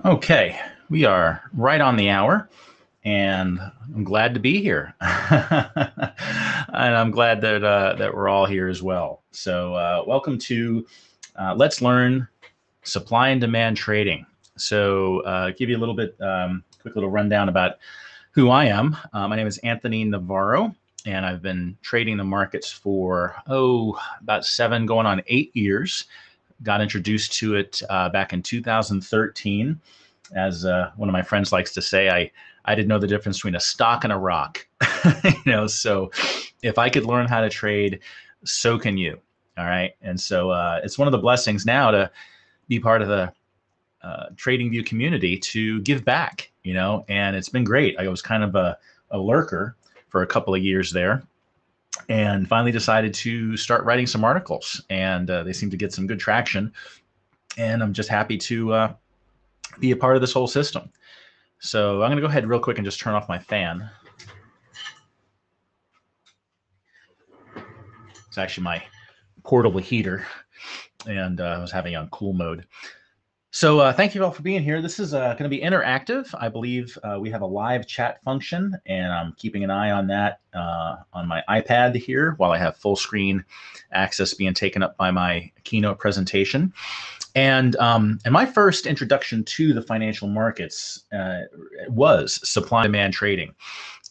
Okay, we are right on the hour, and I'm glad to be here, and I'm glad that uh, that we're all here as well. So, uh, welcome to uh, Let's Learn Supply and Demand Trading. So, uh, give you a little bit um, quick little rundown about who I am. Uh, my name is Anthony Navarro, and I've been trading the markets for oh about seven, going on eight years got introduced to it uh, back in 2013. As uh, one of my friends likes to say, I I didn't know the difference between a stock and a rock. you know, so if I could learn how to trade, so can you. All right, and so uh, it's one of the blessings now to be part of the uh, TradingView community to give back. You know, and it's been great. I was kind of a, a lurker for a couple of years there and finally decided to start writing some articles and uh, they seem to get some good traction and i'm just happy to uh, be a part of this whole system. So i'm going to go ahead real quick and just turn off my fan. It's actually my portable heater and uh, i was having it on cool mode so uh, thank you all for being here. This is uh, going to be interactive. I believe uh, we have a live chat function, and I'm keeping an eye on that uh, on my iPad here while I have full screen access being taken up by my keynote presentation. And um, and my first introduction to the financial markets uh, was supply and demand trading,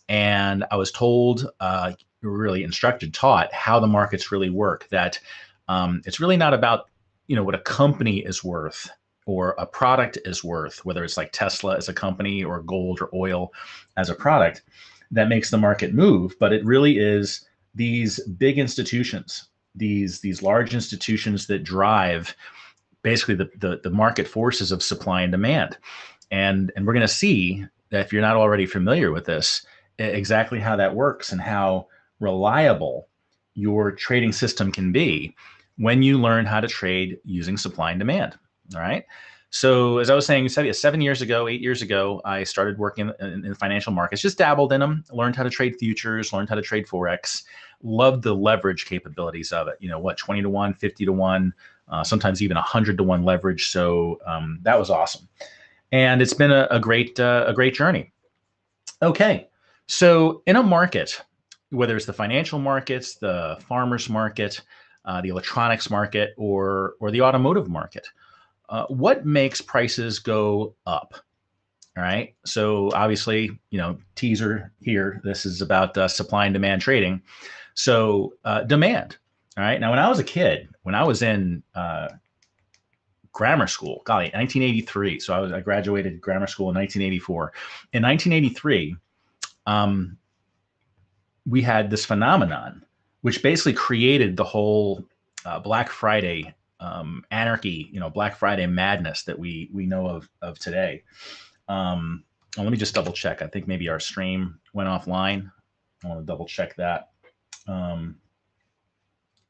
and I was told, uh, really instructed, taught how the markets really work. That um, it's really not about you know what a company is worth or a product is worth, whether it's like Tesla as a company or gold or oil as a product, that makes the market move. But it really is these big institutions, these these large institutions that drive basically the, the, the market forces of supply and demand. And, and we're going to see that if you're not already familiar with this, exactly how that works and how reliable your trading system can be when you learn how to trade using supply and demand. All right. So as I was saying, seven years ago, eight years ago, I started working in, in financial markets, just dabbled in them, learned how to trade futures, learned how to trade Forex, loved the leverage capabilities of it. You know, what, 20 to 1, 50 to 1, uh, sometimes even 100 to 1 leverage. So um, that was awesome. And it's been a, a great, uh, a great journey. Okay. So in a market, whether it's the financial markets, the farmers market, uh, the electronics market, or, or the automotive market, uh, what makes prices go up? All right. So obviously, you know, teaser here. This is about uh, supply and demand trading. So uh, demand. All right. Now, when I was a kid, when I was in uh, grammar school, golly, 1983. So I was I graduated grammar school in 1984. In 1983, um, we had this phenomenon, which basically created the whole uh, Black Friday um, anarchy, you know, Black Friday madness that we we know of of today. Um, let me just double check. I think maybe our stream went offline. I want to double check that. Um,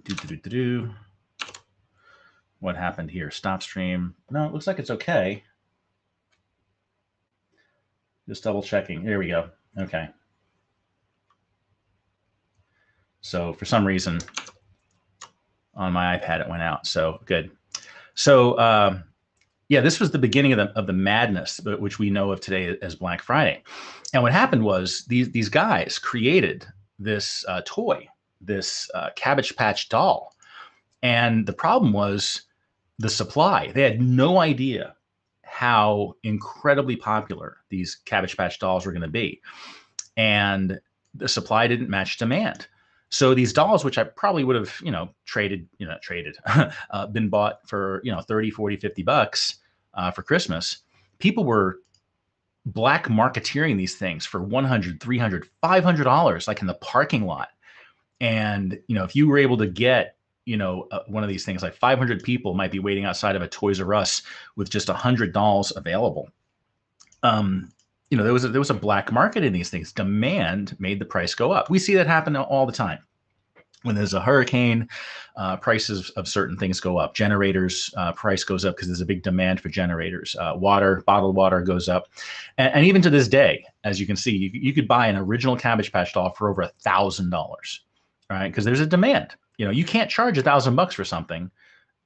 do, do, do, do, What happened here? Stop stream. No, it looks like it's okay. Just double checking. Here we go. Okay. So for some reason, on my iPad. It went out. So good. So um, yeah, this was the beginning of the of the madness, which we know of today as Black Friday. And what happened was these these guys created this uh, toy, this uh, Cabbage Patch doll, and the problem was the supply. They had no idea how incredibly popular these Cabbage Patch dolls were going to be, and the supply didn't match demand. So these dolls, which I probably would have, you know, traded, you know, traded, uh, been bought for, you know, 30, 40, 50 bucks uh, for Christmas, people were black marketeering these things for 100, 300, 500 dollars, like in the parking lot. And, you know, if you were able to get, you know, uh, one of these things, like 500 people might be waiting outside of a Toys R Us with just a hundred dolls available. Um, you know, there was a, there was a black market in these things. Demand made the price go up. We see that happen all the time. When there's a hurricane, uh, prices of certain things go up. Generators uh, price goes up because there's a big demand for generators. Uh, water, bottled water goes up, and, and, even to this day, as you can see, you, you could buy an original Cabbage Patch doll for over a thousand dollars, right? Because there's a demand. You know, you can't charge a thousand bucks for something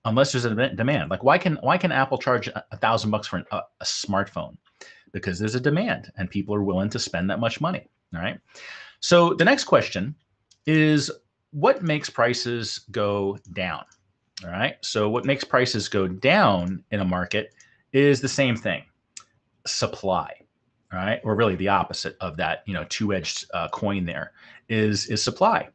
unless there's a demand. Like why can why can Apple charge a thousand bucks for an, a, a smartphone? Because there's a demand and people are willing to spend that much money. All right. So the next question is what makes prices go down? All right. So what makes prices go down in a market is the same thing, supply. Right, or really the opposite of that, you know, two-edged uh, coin. There is is supply,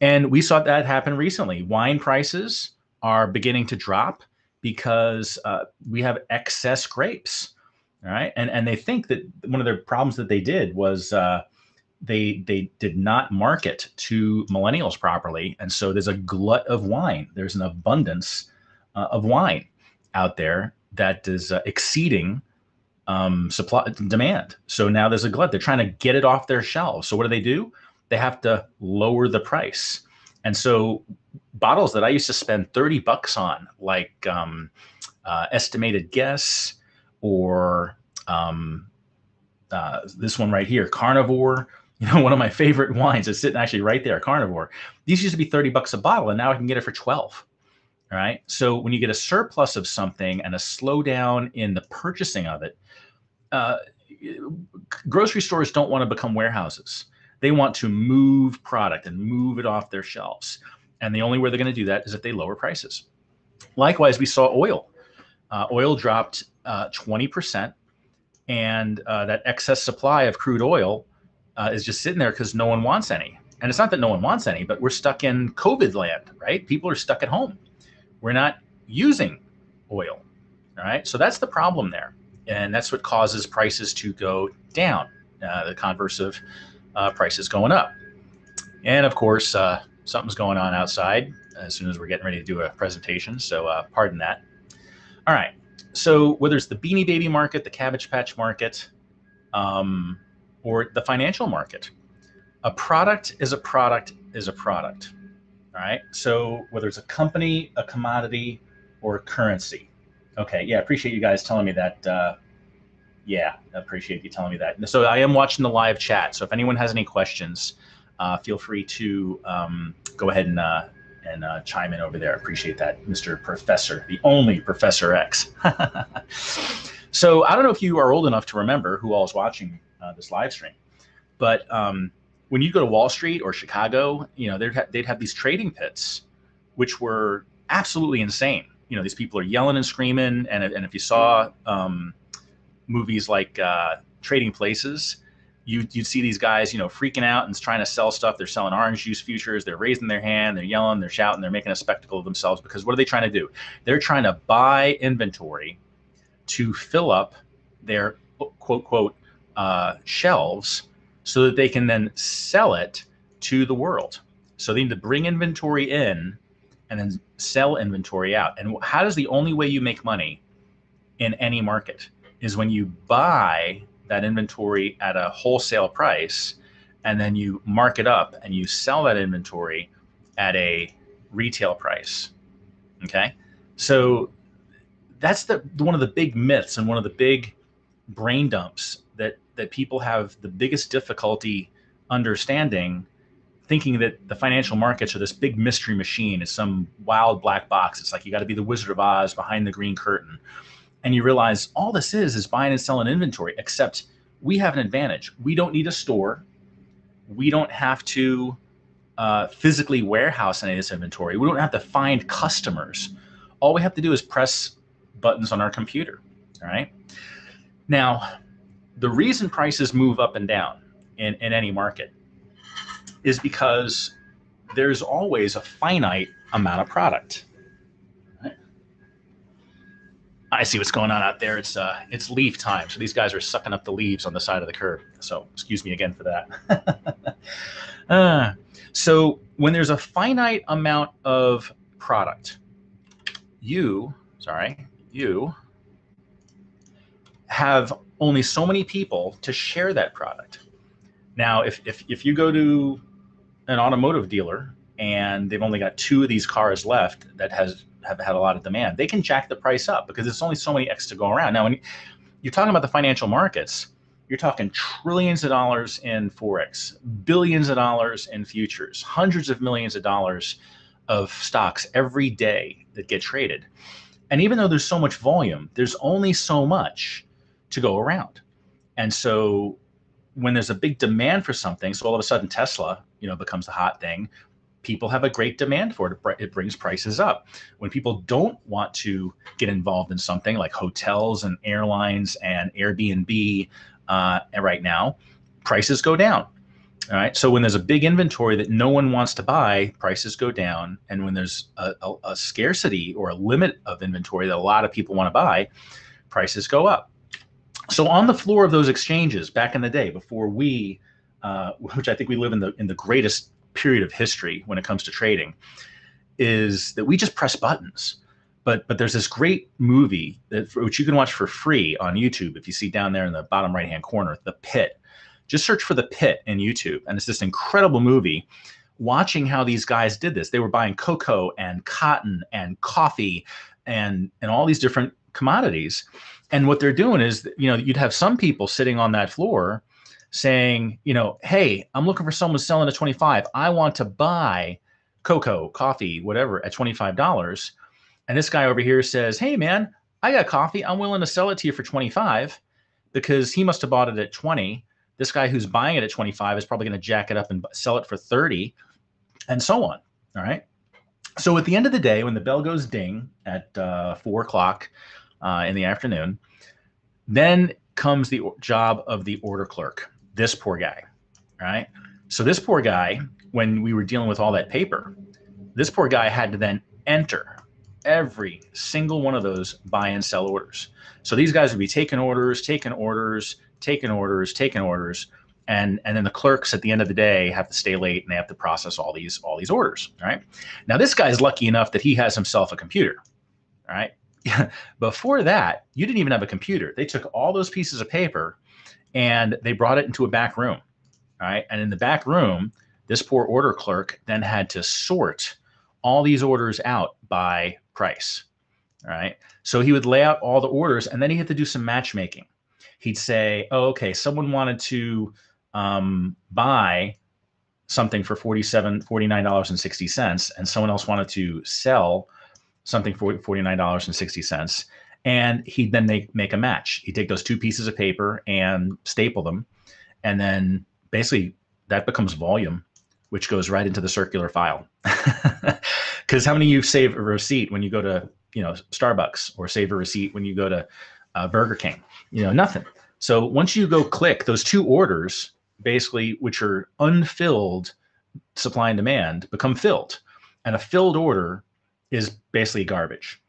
and we saw that happen recently. Wine prices are beginning to drop because uh, we have excess grapes, right? And and they think that one of their problems that they did was uh, they they did not market to millennials properly, and so there's a glut of wine. There's an abundance uh, of wine out there that is uh, exceeding um, supply demand. So now there's a glut. They're trying to get it off their shelves. So what do they do? They have to lower the price. And so bottles that I used to spend 30 bucks on, like um, uh, Estimated Guess or um, uh, this one right here, Carnivor, you know, one of my favorite wines is sitting actually right there, Carnivor. These used to be 30 bucks a bottle, and now I can get it for 12. All right. So when you get a surplus of something and a slowdown in the purchasing of it, uh, grocery stores don't want to become warehouses. They want to move product and move it off their shelves. And the only way they're going to do that is if they lower prices. Likewise, we saw oil. Uh, oil dropped uh, 20%, and uh, that excess supply of crude oil uh, is just sitting there because no one wants any. And it's not that no one wants any, but we're stuck in COVID land, right? People are stuck at home. We're not using oil, all right? So that's the problem there and that's what causes prices to go down. Uh, the converse of uh, prices going up, and of course, something's going on outside as soon as we're getting ready to do a presentation. So, pardon that. All right. So, whether it's the Beanie Baby market, the Cabbage Patch market, um, or the financial market, a product is a product is a product. All right. So, whether it's a company, a commodity, or a currency, Okay, yeah, I appreciate you guys telling me that. Uh, yeah, appreciate you telling me that. So I am watching the live chat. So if anyone has any questions, uh, feel free to um, go ahead and uh, and uh, chime in over there. Appreciate that, Mr. Professor, the only Professor X. so I don't know if you are old enough to remember who all is watching uh, this live stream, but um, when you go to Wall Street or Chicago, you know they'd ha- they'd have these trading pits, which were absolutely insane you know these people are yelling and screaming and, and if you saw um, movies like uh, trading places you, you'd see these guys you know freaking out and trying to sell stuff. They're selling orange juice futures. They're raising their hand. They're yelling. They're shouting. They're making a spectacle of themselves because what are they trying to do? They're trying to buy inventory to fill up their quote quote uh, shelves so that they can then sell it to the world. So they need to bring inventory in and then sell inventory out. And how does the only way you make money in any market is when you buy that inventory at a wholesale price and then you mark it up and you sell that inventory at a retail price. Okay? So that's the one of the big myths and one of the big brain dumps that that people have the biggest difficulty understanding thinking that the financial markets are this big mystery machine, is some wild black box. It's like you got to be the Wizard of Oz behind the green curtain. And you realize all this is is buying and selling inventory, except we have an advantage. We don't need a store. We don't have to uh, physically warehouse any of this inventory. We don't have to find customers. All we have to do is press buttons on our computer. All right. Now, the reason prices move up and down in, in any market is because there's always a finite amount of product. I see what's going on out there. It's uh, it's leaf time, so these guys are sucking up the leaves on the side of the curb. So excuse me again for that. uh, so when there's a finite amount of product, you sorry you have only so many people to share that product. Now, if if if you go to an automotive dealer and they've only got two of these cars left that has have had a lot of demand, they can jack the price up because there's only so many X to go around. Now, when you're talking about the financial markets, you're talking trillions of dollars in forex, billions of dollars in futures, hundreds of millions of dollars of stocks every day that get traded. And even though there's so much volume, there's only so much to go around. And so when there's a big demand for something, so all of a sudden Tesla, you know, becomes the hot thing, people have a great demand for it. It brings prices up. When people don't want to get involved in something like hotels and airlines and Airbnb uh, right now, prices go down. All right. So when there's a big inventory that no one wants to buy, prices go down. And when there's a, a, a scarcity or a limit of inventory that a lot of people want to buy, prices go up. So on the floor of those exchanges back in the day, before we, uh, which I think we live in the in the greatest period of history when it comes to trading, is that we just press buttons. But but there's this great movie that which you can watch for free on YouTube if you see down there in the bottom right hand corner, The Pit just search for The Pit in YouTube. And it's this incredible movie watching how these guys did this. They were buying cocoa and cotton and coffee and and all these different commodities. And what they're doing is, you know, you'd have some people sitting on that floor saying, you know, hey, I'm looking for someone selling at 25. I want to buy cocoa, coffee, whatever at $25. And this guy over here says, hey, man, I got coffee. I'm willing to sell it to you for 25 because he must have bought it at 20 this guy who's buying it at 25 is probably going to jack it up and sell it for 30 and so on. All right. So at the end of the day, when the bell goes ding at uh, four o'clock uh, in the afternoon, then comes the job of the order clerk. This poor guy. Right. So this poor guy, when we were dealing with all that paper, this poor guy had to then enter every single one of those buy and sell orders. So these guys would be taking orders, taking orders, taking orders, taking orders, and and then the clerks at the end of the day have to stay late and they have to process all these all these orders. Right now, this guy's lucky enough that he has himself a computer. Right before that, you didn't even have a computer. They took all those pieces of paper and they brought it into a back room. Right, and in the back room, this poor order clerk then had to sort all these orders out by price. Right, so he would lay out all the orders and then he had to do some matchmaking he'd say, "Oh, okay, someone wanted to um, buy something for 47 $49.60 and someone else wanted to sell something for $49.60 and he'd then make, make a match he'd take those two pieces of paper and staple them and then basically that becomes volume which goes right into the circular file because how many of you save a receipt when you go to you know starbucks or save a receipt when you go to uh, burger king you know, nothing. So once you go click those two orders, basically, which are unfilled supply and demand, become filled. And a filled order is basically garbage.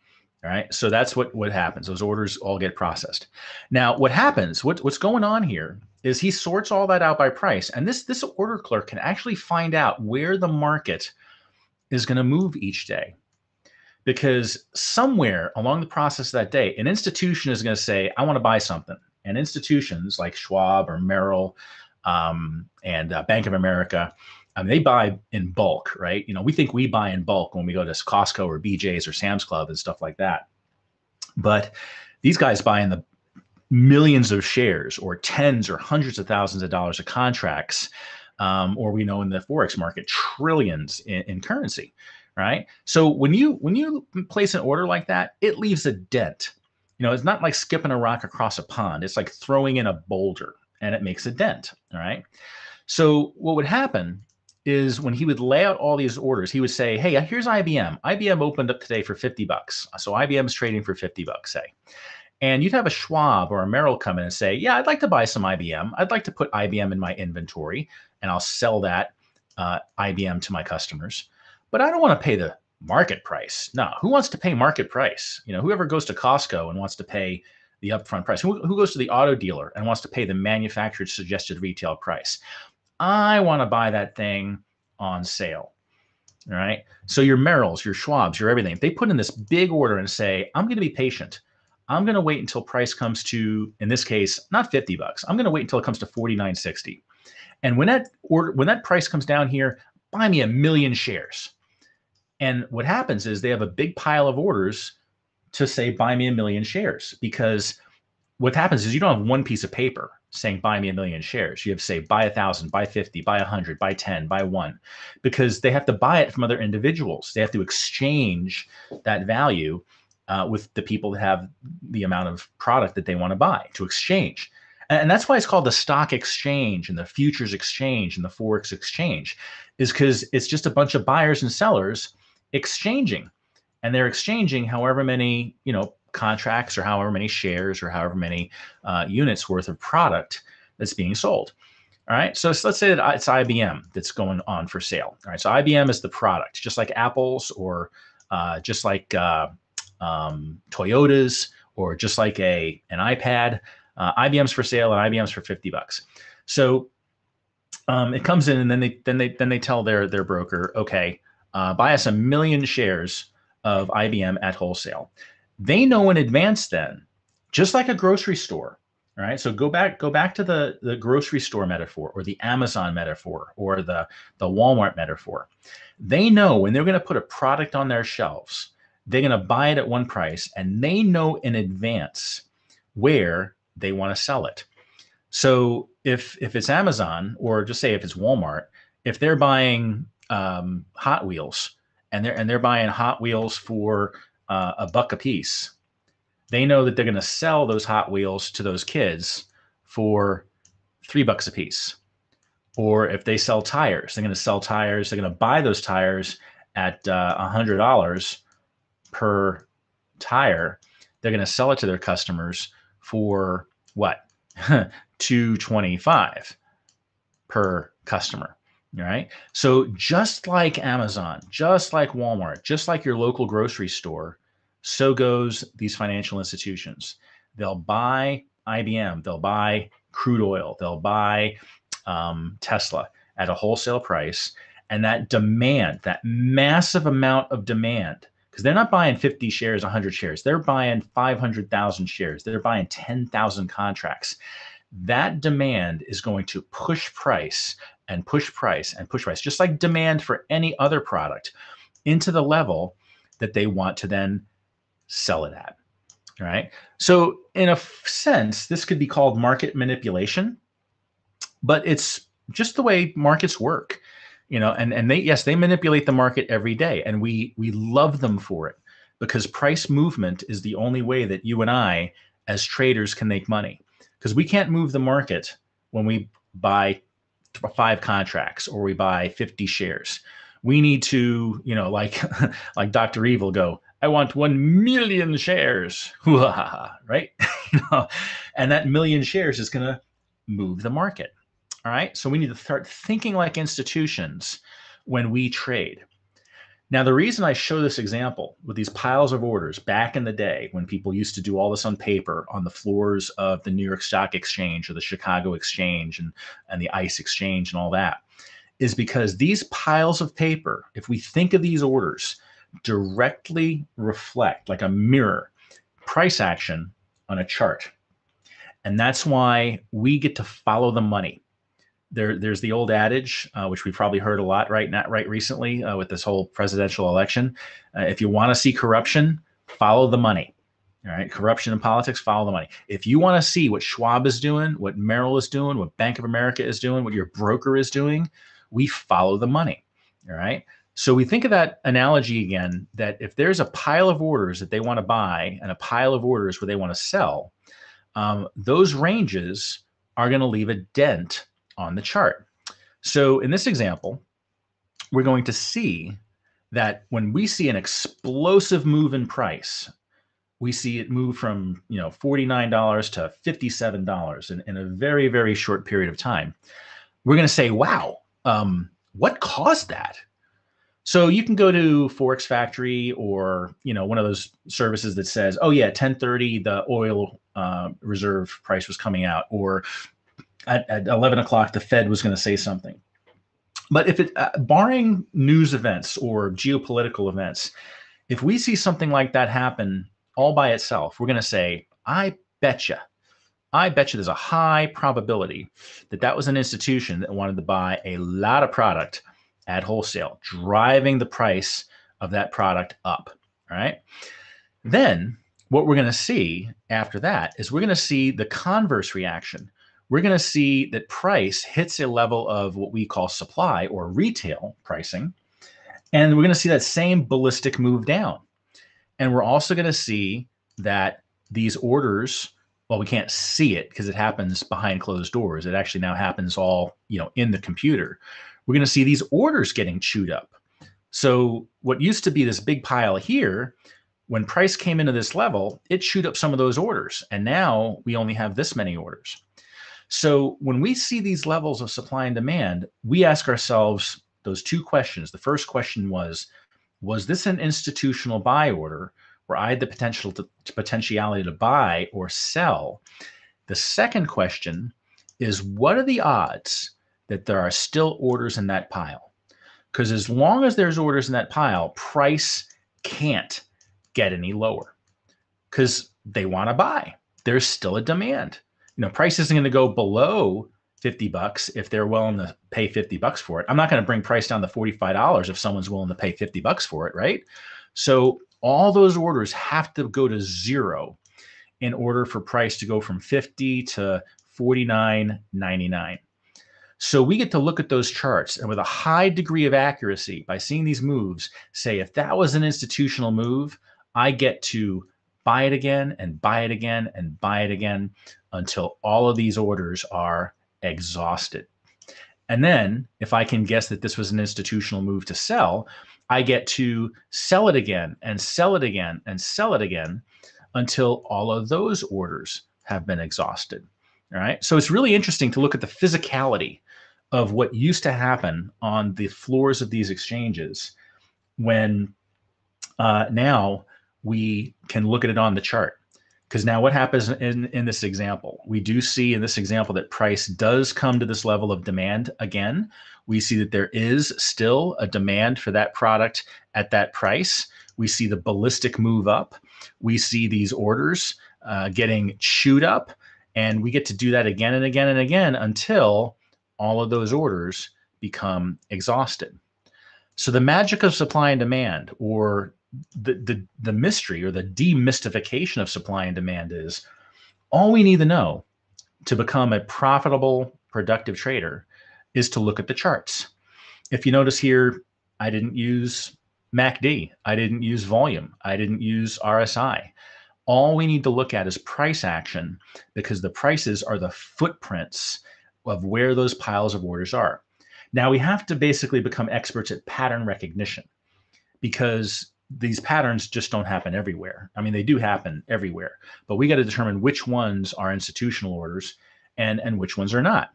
All right. So that's what, what happens. Those orders all get processed. Now, what happens, what, what's going on here is he sorts all that out by price. And this, this order clerk can actually find out where the market is going to move each day because somewhere along the process of that day, an institution is going to say, I want to buy something. And institutions like Schwab or Merrill um, and uh, Bank of America, I mean, they buy in bulk, right? You know, we think we buy in bulk when we go to Costco or BJ's or Sam's Club and stuff like that. But these guys buy in the millions of shares or tens or hundreds of thousands of dollars of contracts, um, or we know in the Forex market, trillions in, in currency right? So when you when you place an order like that, it leaves a dent. You know, it's not like skipping a rock across a pond. It's like throwing in a boulder and it makes a dent, all right? So what would happen is when he would lay out all these orders, he would say, "Hey, here's IBM. IBM opened up today for 50 bucks. So IBM's trading for 50 bucks, say." And you'd have a Schwab or a Merrill come in and say, "Yeah, I'd like to buy some IBM. I'd like to put IBM in my inventory, and I'll sell that uh, IBM to my customers." but I don't want to pay the market price. No, who wants to pay market price? You know, whoever goes to Costco and wants to pay the upfront price, who, who goes to the auto dealer and wants to pay the manufactured suggested retail price? I want to buy that thing on sale. All right. So your Merrills, your Schwabs, your everything, if they put in this big order and say, I'm going to be patient. I'm going to wait until price comes to, in this case, not 50 bucks. I'm going to wait until it comes to 49.60. And when that order, when that price comes down here, buy me a million shares. And what happens is they have a big pile of orders to say, buy me a million shares because what happens is you don't have one piece of paper saying buy me a million shares. You have to say buy a thousand, buy 50, buy a hundred, buy 10, buy one, because they have to buy it from other individuals. They have to exchange that value uh, with the people that have the amount of product that they want to buy to exchange. And that's why it's called the stock exchange and the futures exchange and the forex exchange, is because it's just a bunch of buyers and sellers exchanging, and they're exchanging however many you know contracts or however many shares or however many uh, units worth of product that's being sold. All right. So, so let's say that it's IBM that's going on for sale. All right. So IBM is the product, just like Apple's or uh, just like uh, um, Toyotas or just like a an iPad. Uh, IBM's for sale and IBM's for 50 bucks. So um, it comes in and then they then they then they tell their their broker, okay, uh, buy us a million shares of IBM at wholesale. They know in advance then, just like a grocery store. Right. So go back, go back to the, the grocery store metaphor or the Amazon metaphor or the, the Walmart metaphor. They know when they're going to put a product on their shelves, they're going to buy it at one price and they know in advance where they want to sell it. So if if it's Amazon or just say if it's Walmart, if they're buying um, Hot Wheels and they're and they're buying Hot Wheels for uh, a buck a piece, they know that they're going to sell those Hot Wheels to those kids for three bucks a piece. Or if they sell tires, they're going to sell tires. They're going to buy those tires at uh, a uh, hundred dollars per tire. They're going to sell it to their customers for what? 225 per customer. Right. So just like Amazon, just like Walmart, just like your local grocery store, so goes these financial institutions. They'll buy IBM, they'll buy crude oil, they'll buy um, Tesla at a wholesale price. And that demand, that massive amount of demand, because they're not buying 50 shares, 100 shares, they're buying 500,000 shares, they're buying 10,000 contracts. That demand is going to push price and push price and push price, just like demand for any other product, into the level that they want to then sell it at. Right. So, in a sense, this could be called market manipulation, but it's just the way markets work. You know, and and they yes, they manipulate the market every day, and we we love them for it because price movement is the only way that you and I, as traders, can make money. Because we can't move the market when we buy five contracts or we buy 50 shares. We need to, you know, like like Dr. Evil go, I want 1 million shares. right? and that million shares is going to move the market. All right? So we need to start thinking like institutions when we trade. Now, the reason I show this example with these piles of orders back in the day when people used to do all this on paper on the floors of the New York Stock Exchange or the Chicago Exchange and, and the ICE Exchange and all that is because these piles of paper, if we think of these orders, directly reflect like a mirror price action on a chart. And that's why we get to follow the money there, there's the old adage, uh, which we've probably heard a lot right now, right recently uh, with this whole presidential election. Uh, if you want to see corruption, follow the money. All right, corruption in politics, follow the money. If you want to see what Schwab is doing, what Merrill is doing, what Bank of America is doing, what your broker is doing, we follow the money. All right. So we think of that analogy again that if there's a pile of orders that they want to buy and a pile of orders where they want to sell, um, those ranges are going to leave a dent on the chart. So in this example, we're going to see that when we see an explosive move in price, we see it move from you know $49 to $57 in, in a very, very short period of time. We're going to say, wow, um, what caused that? So you can go to Forex Factory or you know one of those services that says, "Oh yeah, 10:30 the oil uh, reserve price was coming out," or at, at 11 o'clock, the Fed was going to say something. But if it, uh, barring news events or geopolitical events, if we see something like that happen all by itself, we're going to say, I betcha. I bet you there's a high probability that that was an institution that wanted to buy a lot of product at wholesale, driving the price of that product up. All right. Then what we're going to see after that is we're going to see the converse reaction. We're going to see that price hits a level of what we call supply or retail pricing. And we're going to see that same ballistic move down. And we're also going to see that these orders, well, we can't see it because it happens behind closed doors. It actually now happens all, you know, in the computer. We're going to see these orders getting chewed up. So what used to be this big pile here, when price came into this level, it chewed up some of those orders. And now we only have this many orders. So when we see these levels of supply and demand, we ask ourselves those two questions. The first question was, was this an institutional buy order where I had the potential to, to potentiality to buy or sell? The second question is, what are the odds that there are still orders in that pile? Because as long as there's orders in that pile, price can't get any lower because they want to buy. There's still a demand. You know, price isn't going to go below 50 bucks if they're willing to pay 50 bucks for it. I'm not going to bring price down to $45 if someone's willing to pay 50 bucks for it, right? So all those orders have to go to zero in order for price to go from 50 to 49.99. So we get to look at those charts and with a high degree of accuracy by seeing these moves say if that was an institutional move, I get to buy it again and buy it again and buy it again until all of these orders are exhausted. And then if I can guess that this was an institutional move to sell, I get to sell it again and sell it again and sell it again until all of those orders have been exhausted. All right. So it's really interesting to look at the physicality of what used to happen on the floors of these exchanges when uh, now we can look at it on the chart. Because now what happens in, in this example? We do see in this example that price does come to this level of demand again. We see that there is still a demand for that product at that price. We see the ballistic move up. We see these orders uh, getting chewed up. And we get to do that again and again and again until all of those orders become exhausted. So the magic of supply and demand, or the, the, the mystery or the demystification of supply and demand is all we need to know to become a profitable, productive trader is to look at the charts. If you notice here, I didn't use MACD, I didn't use volume, I didn't use RSI. All we need to look at is price action because the prices are the footprints of where those piles of orders are. Now we have to basically become experts at pattern recognition because these patterns just don't happen everywhere. I mean, they do happen everywhere, but we got to determine which ones are institutional orders and, and which ones are not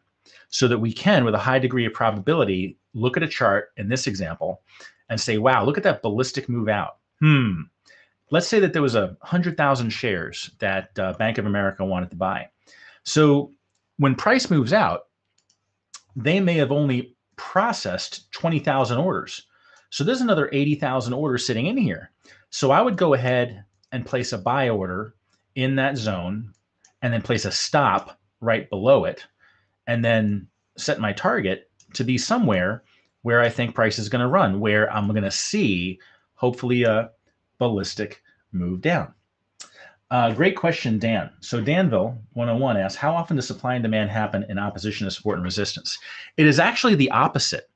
so that we can, with a high degree of probability, look at a chart in this example and say, wow, look at that ballistic move out. Hmm. Let's say that there was a 100,000 shares that uh, Bank of America wanted to buy. So when price moves out, they may have only processed 20,000 orders so there's another 80,000 orders sitting in here. So I would go ahead and place a buy order in that zone and then place a stop right below it and then set my target to be somewhere where I think price is going to run, where I'm going to see hopefully a ballistic move down. Uh, great question, Dan. So Danville 101 asks, how often does supply and demand happen in opposition to support and resistance? It is actually the opposite.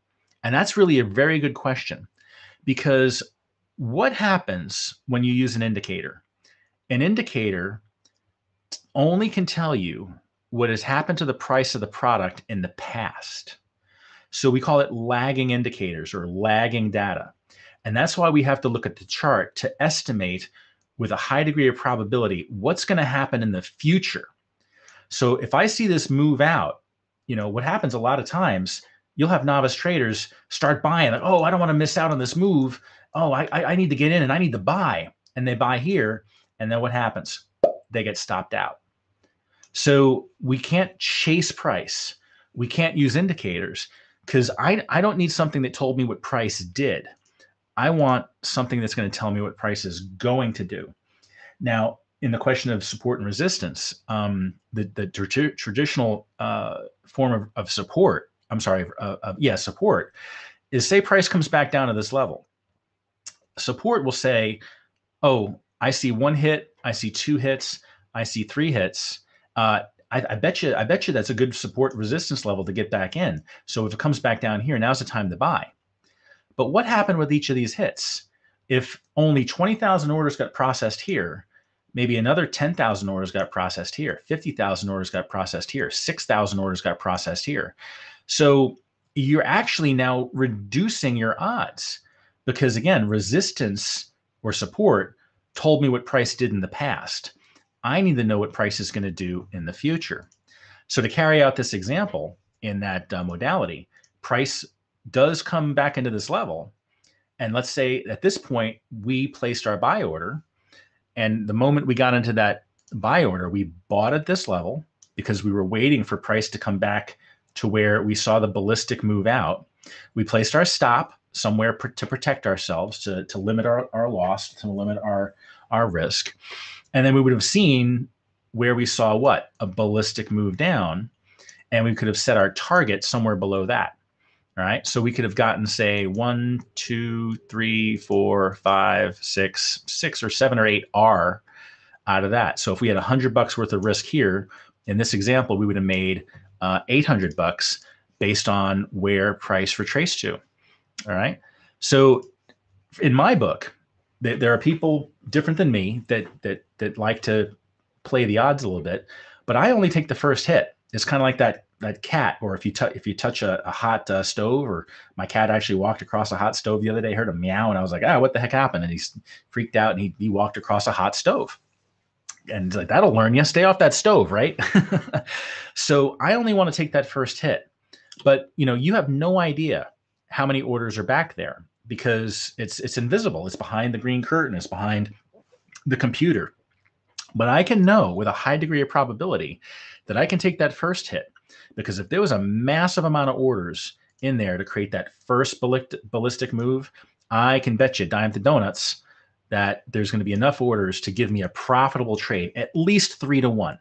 And that's really a very good question because what happens when you use an indicator? An indicator only can tell you what has happened to the price of the product in the past. So we call it lagging indicators or lagging data. And that's why we have to look at the chart to estimate with a high degree of probability what's going to happen in the future. So if I see this move out, you know, what happens a lot of times you'll have novice traders start buying like, oh, I don't want to miss out on this move. Oh, I, I need to get in and I need to buy. And they buy here. And then what happens? They get stopped out. So we can't chase price. We can't use indicators because I, I don't need something that told me what price did. I want something that's going to tell me what price is going to do. Now, in the question of support and resistance, um, the, the tra traditional uh, form of, of support I'm sorry, uh, uh, yeah, support is say price comes back down to this level. Support will say, oh, I see one hit, I see two hits, I see three hits. Uh, I, I, bet you, I bet you that's a good support resistance level to get back in. So if it comes back down here, now's the time to buy. But what happened with each of these hits? If only 20,000 orders got processed here, maybe another 10,000 orders got processed here, 50,000 orders got processed here, 6,000 orders got processed here. So you're actually now reducing your odds because again, resistance or support told me what price did in the past. I need to know what price is going to do in the future. So to carry out this example in that uh, modality, price does come back into this level. And let's say at this point, we placed our buy order. And the moment we got into that buy order, we bought at this level because we were waiting for price to come back to where we saw the ballistic move out. We placed our stop somewhere pr- to protect ourselves, to, to limit our, our loss, to limit our, our risk. And then we would have seen where we saw what? A ballistic move down. And we could have set our target somewhere below that. All right. So we could have gotten, say, one, two, three, four, five, six, six or seven or eight R out of that. So if we had a hundred bucks worth of risk here, in this example, we would have made uh, 800 bucks based on where price retraced to. All right. So in my book, th- there are people different than me that that that like to play the odds a little bit, but I only take the first hit. It's kind of like that that cat, or if you touch if you touch a, a hot uh, stove, or my cat actually walked across a hot stove the other day, heard a meow, and I was like, ah, what the heck happened? And he's freaked out, and he he walked across a hot stove, and like that'll learn you, stay off that stove, right? so I only want to take that first hit, but you know, you have no idea how many orders are back there because it's it's invisible. It's behind the green curtain. It's behind the computer. But I can know with a high degree of probability that I can take that first hit because if there was a massive amount of orders in there to create that first ballistic move, I can bet you dime to donuts that there's going to be enough orders to give me a profitable trade, at least three to one.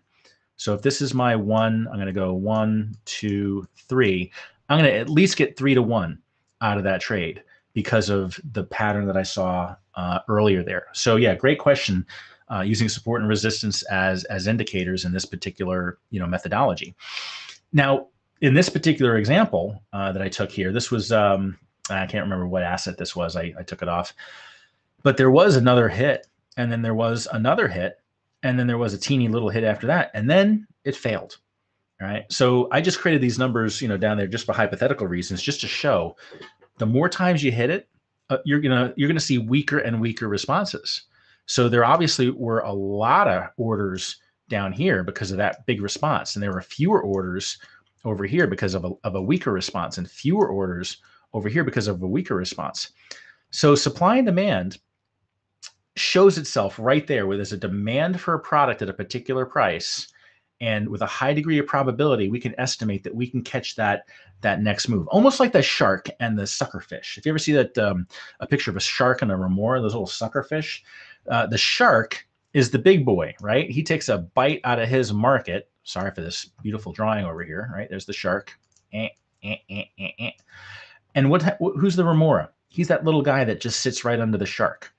So if this is my one, I'm going to go one, two, three. I'm going to at least get three to one out of that trade because of the pattern that I saw uh, earlier there. So yeah, great question. Uh, using support and resistance as as indicators in this particular you know methodology. Now, in this particular example uh, that I took here, this was, um, I can't remember what asset this was. I, I took it off. But there was another hit, and then there was another hit, and then there was a teeny little hit after that, and then it failed. Right. So I just created these numbers, you know, down there just for hypothetical reasons, just to show the more times you hit it, uh, you're gonna you're gonna see weaker and weaker responses. So there obviously were a lot of orders down here because of that big response. And there were fewer orders over here because of a, of a weaker response and fewer orders over here because of a weaker response. So supply and demand shows itself right there where there's a demand for a product at a particular price and with a high degree of probability we can estimate that we can catch that that next move almost like the shark and the sucker fish if you ever see that um, a picture of a shark and a remora those little sucker fish uh, the shark is the big boy, right? He takes a bite out of his market. Sorry for this beautiful drawing over here, right? There's the shark. Eh, eh, eh, and what? Who's the remora? He's that little guy that just sits right under the shark,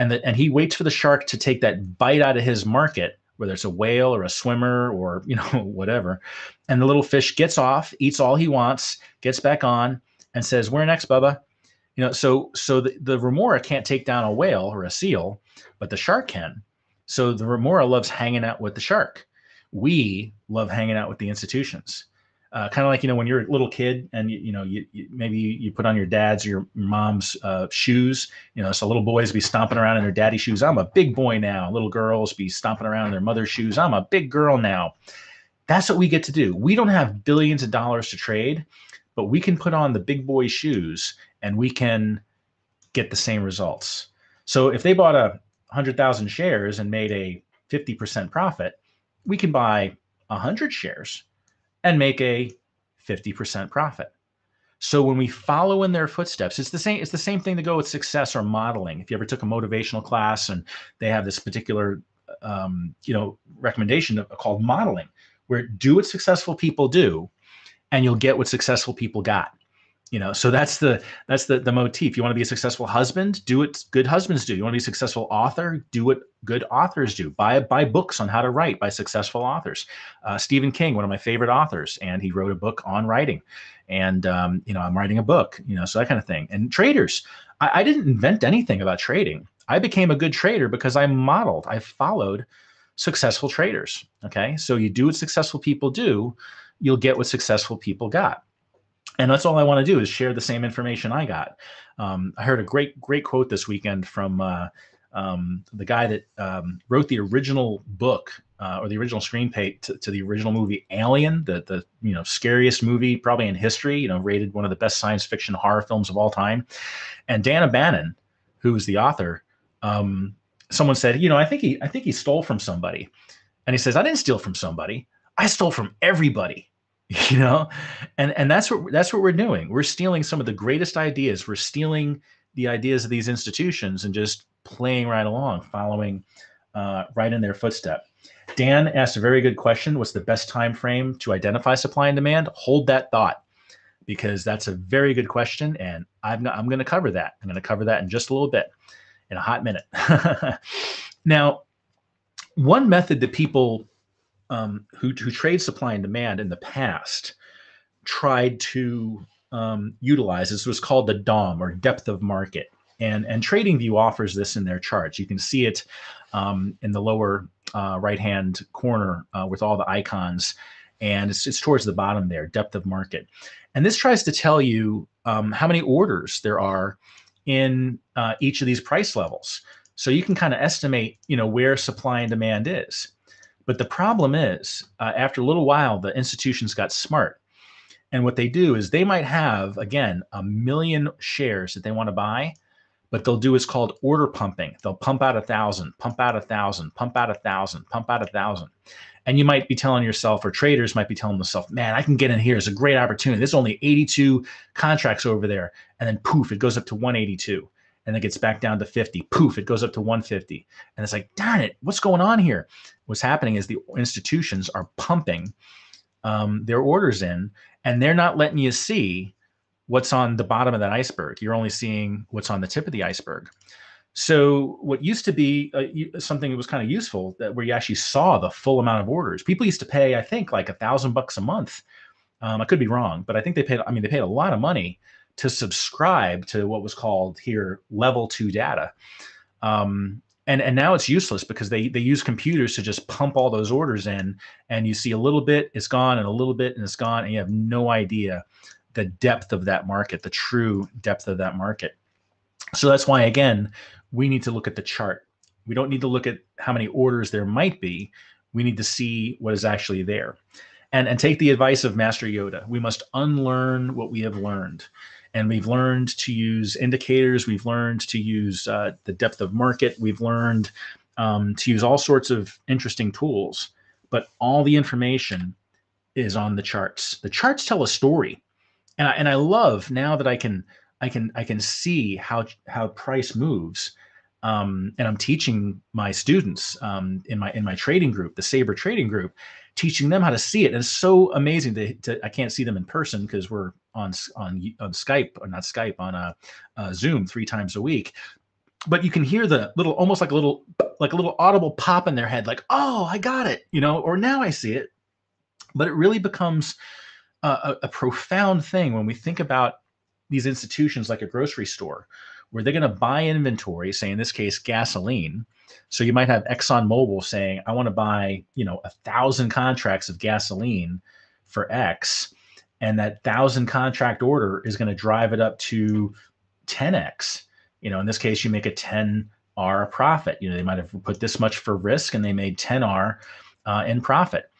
and the, and he waits for the shark to take that bite out of his market, whether it's a whale or a swimmer or you know whatever, and the little fish gets off, eats all he wants, gets back on, and says, "Where next, Bubba?" You know, so so the, the remora can't take down a whale or a seal, but the shark can. So the remora loves hanging out with the shark. We love hanging out with the institutions. Uh, kind of like you know when you're a little kid and you, you know you, you, maybe you put on your dad's or your mom's uh, shoes you know so little boys be stomping around in their daddy shoes. I'm a big boy now. Little girls be stomping around in their mother's shoes. I'm a big girl now. That's what we get to do. We don't have billions of dollars to trade but we can put on the big boy shoes and we can get the same results. So if they bought a 100,000 shares and made a 50% profit, we can buy 100 shares and make a 50% profit. So when we follow in their footsteps, it's the same. It's the same thing to go with success or modeling. If you ever took a motivational class and they have this particular, um, you know, recommendation called modeling, where do what successful people do, and you'll get what successful people got. You know so that's the that's the the motif. You want to be a successful husband do what good husbands do. You want to be a successful author do what good authors do. Buy buy books on how to write by successful authors. Uh, stephen king one of my favorite authors and he wrote a book on writing. And um, you know i'm writing a book you know so that kind of thing. And traders I, I didn't invent anything about trading. I became a good trader because i modeled i followed successful traders okay? So you do what successful people do you'll get what successful people got and that's all I want to do is share the same information I got. Um, I heard a great, great quote this weekend from uh, um, the guy that um, wrote the original book uh, or the original screenplay to, to, the original movie Alien, the the you know scariest movie probably in history. You know, rated one of the best science fiction horror films of all time. And Dan O'Bannon, who was the author, um, someone said, you know, I think he I think he stole from somebody, and he says, I didn't steal from somebody. I stole from everybody. you know? And and that's what that's what we're doing. We're stealing some of the greatest ideas. We're stealing the ideas of these institutions and just playing right along following uh, right in their footstep. Dan asked a very good question. What's the best time frame to identify supply and demand? Hold that thought because that's a very good question and i'm, I'm going to cover that. I'm going to cover that in just a little bit in a hot minute. Now one method that people um, who, who trade supply and demand in the past tried to um, utilize this was called the DOM or depth of market. And, and TradingView offers this in their charts. You can see it um, in the lower uh, right hand corner uh, with all the icons. And it's, it's towards the bottom there, depth of market. And this tries to tell you um, how many orders there are in uh, each of these price levels. So you can kind of estimate, you know, where supply and demand is. But the problem is, uh, after a little while, the institutions got smart. And what they do is they might have, again, a million shares that they want to buy, but they'll do what's called order pumping. They'll pump out a thousand, pump out a thousand, pump out a thousand, pump out a thousand. And you might be telling yourself, or traders might be telling themselves, man, I can get in here. It's a great opportunity. There's only 82 contracts over there. And then poof, it goes up to 182 and it gets back down to 50. Poof, it goes up to 150. And it's like, darn it, what's going on here? What's happening is the institutions are pumping um, their orders in, and they're not letting you see what's on the bottom of that iceberg. You're only seeing what's on the tip of the iceberg. So what used to be uh, something that was kind of useful that where you actually saw the full amount of orders. People used to pay, I think, like a thousand bucks a month. Um, I could be wrong, but I think they paid. I mean, they paid a lot of money to subscribe to what was called here level two data. Um, and, and now it's useless because they, they use computers to just pump all those orders in and you see a little bit, it's gone and a little bit and it's gone and you have no idea the depth of that market, the true depth of that market. So that's why, again, we need to look at the chart. We don't need to look at how many orders there might be. We need to see what is actually there. And, and take the advice of Master Yoda. We must unlearn what we have learned and we've learned to use indicators. We've learned to use uh, the depth of market. We've learned um, to use all sorts of interesting tools, but all the information is on the charts. The charts tell a story, and I, and I love now that I can I can I can see how how price moves. Um, and I'm teaching my students um, in my in my trading group, the Sabre Trading Group, teaching them how to see it. And it's so amazing to, to I can't see them in person because we're on on on Skype or not Skype on a, a Zoom three times a week. But you can hear the little, almost like a little, like a little audible pop in their head, like, "Oh, I got it," you know, or now I see it. But it really becomes a, a profound thing when we think about these institutions like a grocery store, where they're going to buy inventory, say in this case gasoline, so you might have ExxonMobil saying, I want to buy, you know, a thousand contracts of gasoline for X. And that thousand contract order is going to drive it up to 10X. You know, in this case, you make a 10R profit. You know, they might have put this much for risk and they made 10R uh, in profit.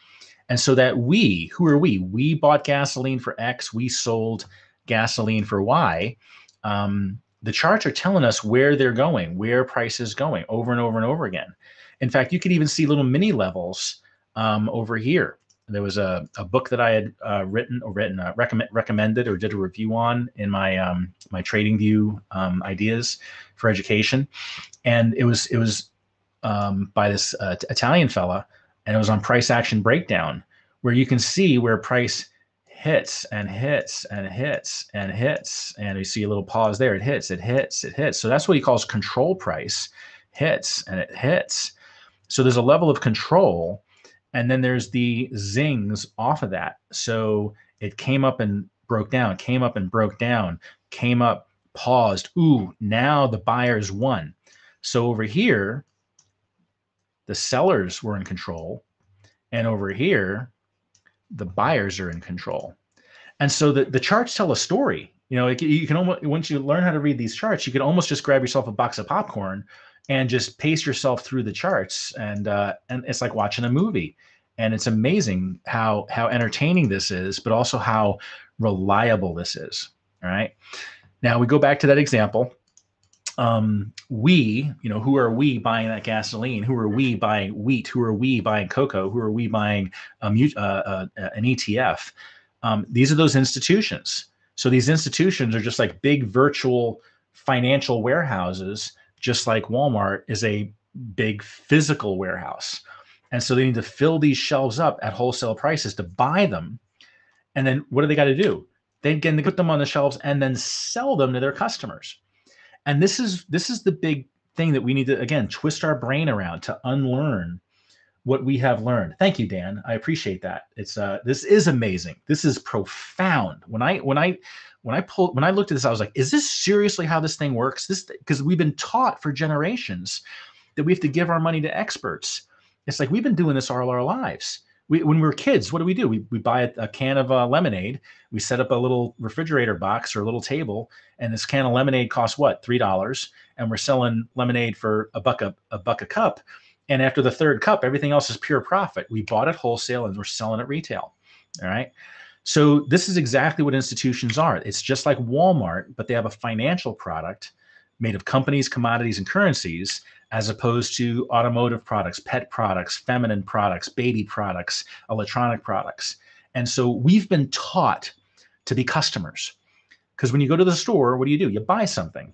And so that we, who are we? We bought gasoline for X, we sold gasoline for Y. Um, the charts are telling us where they're going, where price is going over and over and over again. In fact, you could even see little mini levels um, over here. There was a, a book that I had uh, written or written uh, recommend, recommended or did a review on in my um, my TradingView um, ideas for education, and it was it was um, by this uh, Italian fella, and it was on price action breakdown, where you can see where price hits and hits and hits and hits. And you see a little pause there. It hits, it hits, it hits. So that's what he calls control price hits and it hits. So there's a level of control. And then there's the zings off of that. So it came up and broke down, came up and broke down, came up, paused. Ooh, now the buyers won. So over here, the sellers were in control. And over here, the buyers are in control. And so the, the charts tell a story. You know, you can almost, once you learn how to read these charts, you can almost just grab yourself a box of popcorn and just pace yourself through the charts. And, uh, and it's like watching a movie. And it's amazing how, how entertaining this is, but also how reliable this is. All right. Now we go back to that example. Um, we, you know, who are we buying that gasoline? Who are we buying wheat? Who are we buying cocoa? Who are we buying a, uh, uh, an ETF? Um, these are those institutions. So these institutions are just like big virtual financial warehouses, just like Walmart is a big physical warehouse. And so they need to fill these shelves up at wholesale prices to buy them. And then what do they got to do? They can put them on the shelves and then sell them to their customers. And this is this is the big thing that we need to again twist our brain around to unlearn what we have learned. Thank you, Dan. I appreciate that. It's uh this is amazing. This is profound. When I when I when I pulled when I looked at this, I was like, is this seriously how this thing works? This because we've been taught for generations that we have to give our money to experts. It's like we've been doing this all our lives we, when we were kids, what do we do? We, we buy a, a can of uh, lemonade. We set up a little refrigerator box or a little table, and this can of lemonade costs what three dollars, and we're selling lemonade for a buck a, a buck a cup. And after the third cup, everything else is pure profit. We bought it wholesale and we're selling it retail. All right. So this is exactly what institutions are. It's just like Walmart, but they have a financial product made of companies, commodities, and currencies as opposed to automotive products, pet products, feminine products, baby products, electronic products. And so we've been taught to be customers. Because when you go to the store, what do you do? You buy something.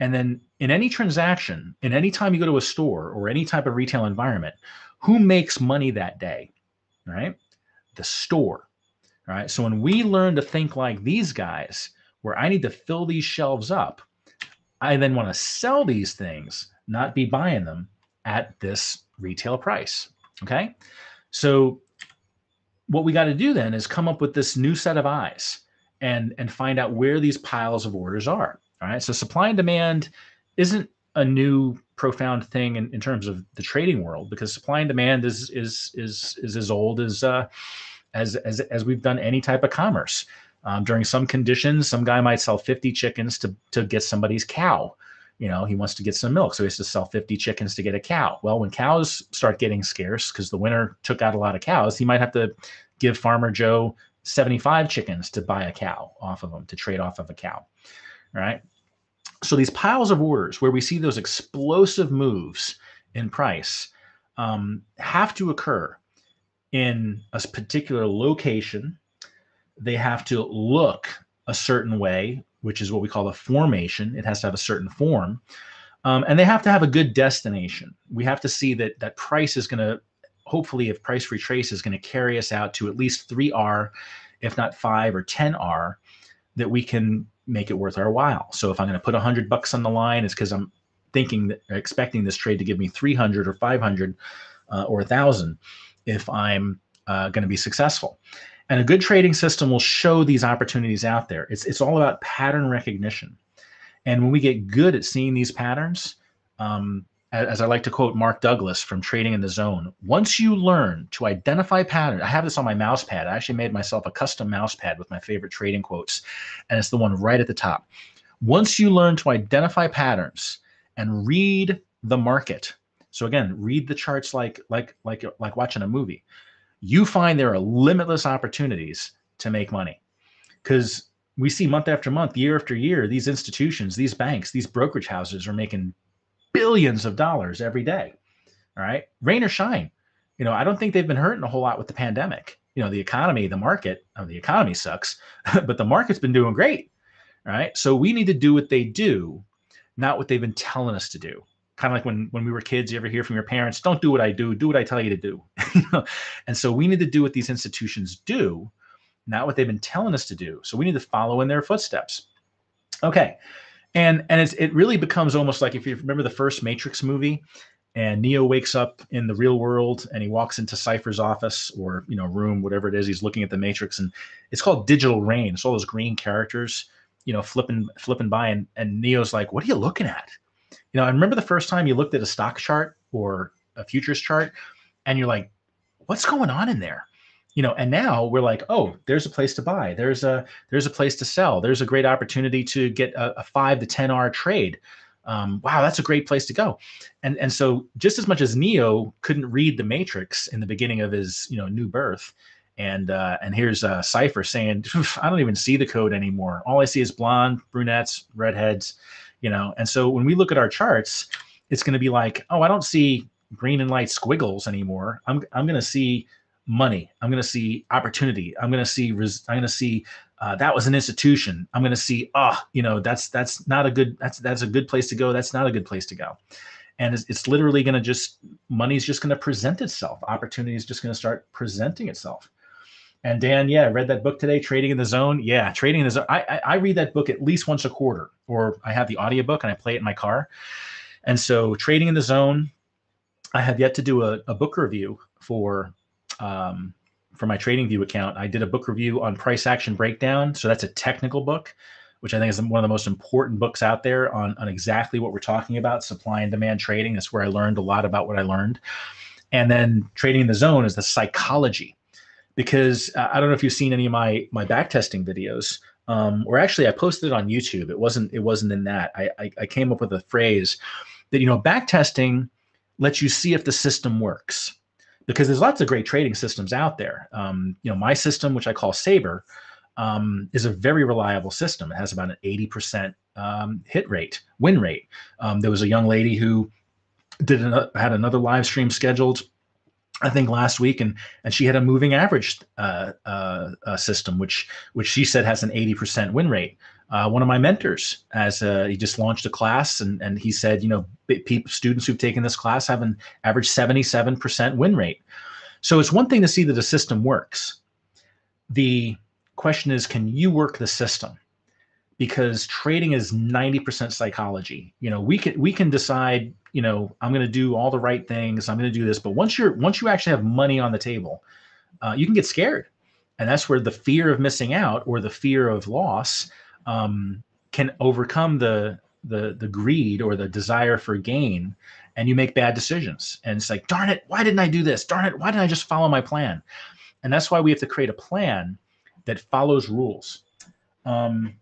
And then in any transaction, in any time you go to a store or any type of retail environment, who makes money that day? Right? The store. All right. So when we learn to think like these guys, where I need to fill these shelves up, I then want to sell these things not be buying them at this retail price. Okay. So what we got to do then is come up with this new set of eyes and and find out where these piles of orders are. All right. So supply and demand isn't a new profound thing in, in terms of the trading world because supply and demand is is is is as old as uh, as as as we've done any type of commerce. Um, during some conditions, some guy might sell 50 chickens to to get somebody's cow. You know he wants to get some milk so he has to sell 50 chickens to get a cow. Well when cows start getting scarce because the winter took out a lot of cows he might have to give farmer joe 75 chickens to buy a cow off of him to trade off of a cow right? So these piles of orders where we see those explosive moves in price um, have to occur in a particular location they have to look a certain way which is what we call a formation. It has to have a certain form. Um, and they have to have a good destination. We have to see that that price is going to, hopefully, if price retrace is going to carry us out to at least 3R, if not 5 or 10R, that we can make it worth our while. So if I'm going to put 100 bucks on the line, it's because I'm thinking that expecting this trade to give me 300 or 500 uh, or 1,000 if I'm uh, going to be successful. And a good trading system will show these opportunities out there. It's, it's all about pattern recognition. And when we get good at seeing these patterns, um, as I like to quote Mark Douglas from Trading in the Zone, once you learn to identify patterns, I have this on my mouse pad. I actually made myself a custom mouse pad with my favorite trading quotes, and it's the one right at the top. Once you learn to identify patterns and read the market, so again, read the charts like like like like watching a movie you find there are limitless opportunities to make money because we see month after month, year after year, these institutions, these banks, these brokerage houses are making billions of dollars every day. All right, rain or shine. You know, I don't think they've been hurting a whole lot with the pandemic. You know, the economy, the market, oh, the economy sucks, but the market's been doing great. All right, so we need to do what they do, not what they've been telling us to do kind of like when when we were kids you ever hear from your parents don't do what i do do what i tell you to do and so we need to do what these institutions do not what they've been telling us to do. So we need to follow in their footsteps. Okay. And and it's, it really becomes almost like if you remember the first Matrix movie, and Neo wakes up in the real world and he walks into Cypher's office or you know room, whatever it is. He's looking at the Matrix, and it's called Digital Rain. It's all those green characters, you know, flipping flipping by, and and Neo's like, "What are you looking at?" You know, I remember the first time you looked at a stock chart or a futures chart, and you're like, "What's going on in there?" you know and now we're like oh there's a place to buy. There's a there's a place to sell. There's a great opportunity to get a, a five to ten hour trade. Um, wow that's a great place to go. And and so just as much as neo couldn't read the matrix in the beginning of his you know new birth and uh, and here's uh, Cypher saying, "I don't even see the code anymore. All I see is blonde, brunettes, redheads, you know." And so when we look at our charts, it's going to be like, "Oh, I don't see green and light squiggles anymore. I'm I'm going to see money. I'm going to see opportunity. I'm going to see res- I'm going to see uh, that was an institution. I'm going to see ah, oh, you know, that's that's not a good that's that's a good place to go. That's not a good place to go. And it's, it's literally going to just money's just going to present itself. Opportunity is just going to start presenting itself. And Dan, yeah, read that book today, Trading in the Zone. Yeah, Trading in the Zone. I, I, I read that book at least once a quarter, or I have the audiobook and I play it in my car. And so, Trading in the Zone, I have yet to do a, a book review for um, for my TradingView account, I did a book review on price action breakdown. So that's a technical book, which I think is one of the most important books out there on, on exactly what we're talking about supply and demand trading. That's where I learned a lot about what I learned. And then trading in the zone is the psychology. Because uh, I don't know if you've seen any of my my back testing videos, um, or actually I posted it on YouTube. It wasn't it wasn't in that. I, I, I came up with a phrase that you know back testing lets you see if the system works because there's lots of great trading systems out there. Um, you know, my system, which I call Sabre, um, is a very reliable system. It has about an 80% um, hit rate, win rate. Um, there was a young lady who did an, had another live stream scheduled, I think last week, and and she had a moving average uh, uh, uh, system, which which she said has an 80% win rate. Uh, one of my mentors as he just launched a class and, and he said you know people, students who've taken this class have an average 77% win rate. So it's one thing to see that a system works. The question is can you work the system because trading is 90% psychology. You know we can we can decide you know i'm going to do all the right things i'm going to do this but once you're once you actually have money on the table uh, you can get scared. And that's where the fear of missing out or the fear of loss um, can overcome the the the greed or the desire for gain and you make bad decisions. And it's like darn it why didn't i do this? Darn it why didn't i just follow my plan? And that's why we have to create a plan that follows rules. Um,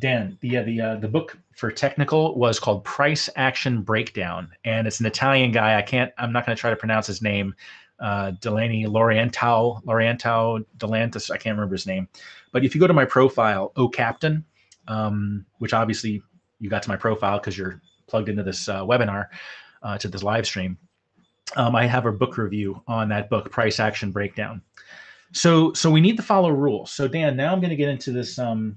dan the uh, the uh, the book for technical was called price action breakdown and it's an italian guy i can't i'm not going to try to pronounce his name uh, Delaney Lorientau, Lorientau Delantis, I can't remember his name. But if you go to my profile, Oh Captain, um, which obviously you got to my profile because you're plugged into this uh, webinar, uh, to this live stream, um, I have a book review on that book, Price Action Breakdown. So, so we need to follow rules. So, Dan, now I'm going to get into this. Um,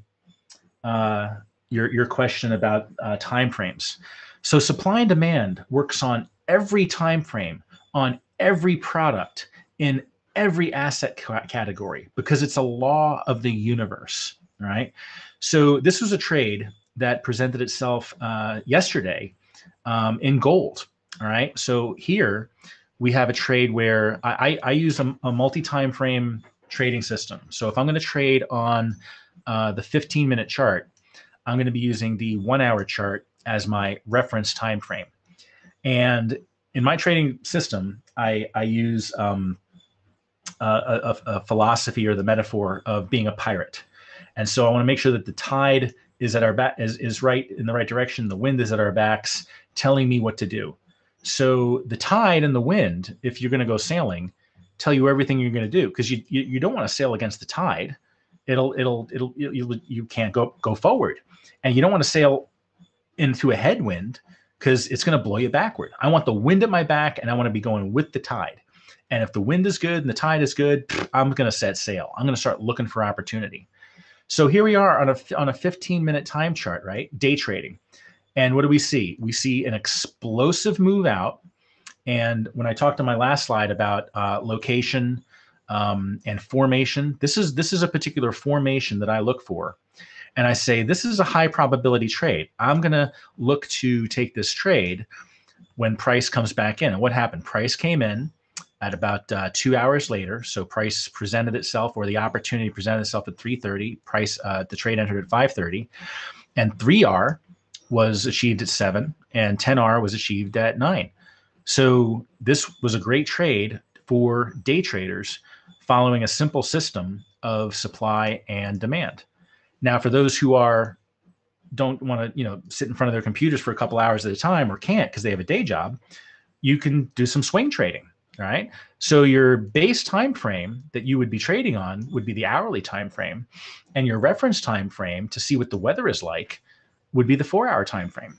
uh, your your question about uh, time frames. So, supply and demand works on every time frame on every product in every asset category because it's a law of the universe, right? So this was a trade that presented itself uh, yesterday um, in gold. All right. So here we have a trade where I, I use a, a multi-time frame trading system. So if I'm going to trade on uh, the 15 minute chart, I'm going to be using the one hour chart as my reference time frame. And in my trading system, I, I use um, a, a, a, philosophy or the metaphor of being a pirate. And so I want to make sure that the tide is at our back is, is right in the right direction. The wind is at our backs, telling me what to do. So the tide and the wind, if you're going to go sailing, tell you everything you're going to do because you, you, you don't want to sail against the tide. It'll it'll it'll you, you can't go go forward, and you don't want to sail into a headwind because it's going to blow you backward. I want the wind at my back and I want to be going with the tide. And if the wind is good and the tide is good, I'm going to set sail. I'm going to start looking for opportunity. So here we are on a on a 15 minute time chart, right? Day trading. And what do we see? We see an explosive move out. And when I talked on my last slide about uh, location, um, and formation. This is this is a particular formation that I look for, and I say this is a high probability trade. I'm gonna look to take this trade when price comes back in. And what happened? Price came in at about uh, two hours later. So price presented itself, or the opportunity presented itself at 3:30. Price uh, the trade entered at 5:30, and 3R was achieved at seven, and 10R was achieved at nine. So this was a great trade for day traders following a simple system of supply and demand. Now, for those who are don't want to, you know, sit in front of their computers for a couple hours at a time or can't because they have a day job, you can do some swing trading, right? So your base time frame that you would be trading on would be the hourly time frame, and your reference time frame to see what the weather is like would be the 4-hour time frame.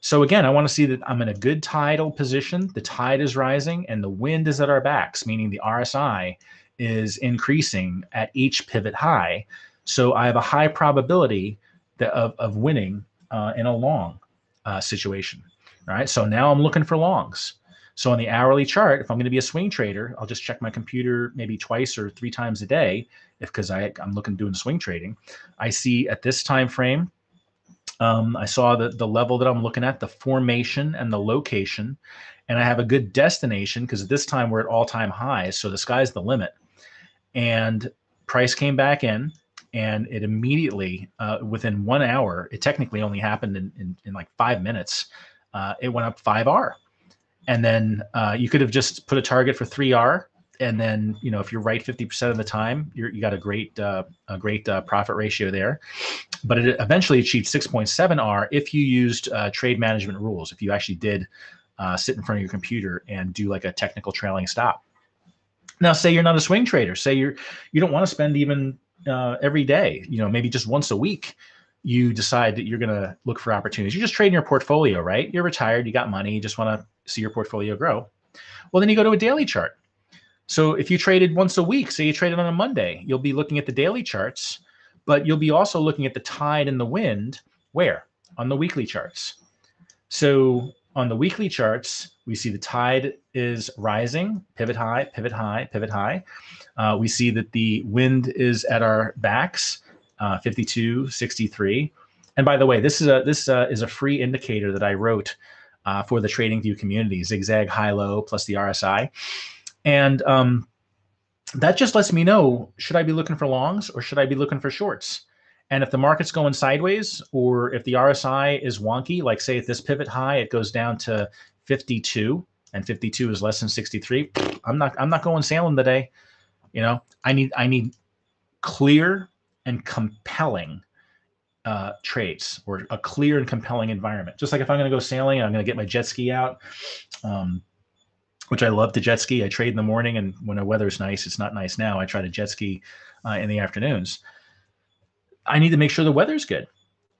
So again, I want to see that I'm in a good tidal position, the tide is rising and the wind is at our backs, meaning the RSI is increasing at each pivot high. So I have a high probability that, of, of winning uh, in a long uh, situation. All right. So now I'm looking for longs. So on the hourly chart, if I'm going to be a swing trader, I'll just check my computer maybe twice or three times a day, if because I'm looking doing swing trading. I see at this time frame, um, I saw the the level that I'm looking at, the formation and the location, and I have a good destination because at this time we're at all time highs, so the sky's the limit and price came back in and it immediately uh, within one hour it technically only happened in, in, in like five minutes uh, it went up 5r and then uh, you could have just put a target for 3r and then you know if you're right 50% of the time you got a great uh, a great uh, profit ratio there. But it eventually achieved 6.7r if you used uh, trade management rules if you actually did sit in front of your computer and do like a technical trailing stop now, say you're not a swing trader. Say you're you don't want to spend even uh, every day. You know, maybe just once a week. You decide that you're going to look for opportunities. You're just trading your portfolio, right? You're retired. You got money. You just want to see your portfolio grow. Well, then you go to a daily chart. So if you traded once a week, say you traded on a Monday, you'll be looking at the daily charts, but you'll be also looking at the tide and the wind. Where? On the weekly charts. So on the weekly charts, we see the tide is rising, pivot high, pivot high, pivot high. Uh, we see that the wind is at our backs, uh, 52, 63. And by the way, this is a this uh, is a free indicator that I wrote uh, for the TradingView community, zigzag high low plus the RSI, and um, that just lets me know should I be looking for longs or should I be looking for shorts. And if the market's going sideways or if the RSI is wonky, like say at this pivot high, it goes down to 52 and 52 is less than 63, I'm not I'm not going sailing today. You know, I need I need clear and compelling uh, trades or a clear and compelling environment. Just like if I'm going to go sailing, I'm going to get my jet ski out, um, which I love to jet ski. I trade in the morning, and when the weather's nice, it's not nice now. I try to jet ski uh, in the afternoons. I need to make sure the weather's good,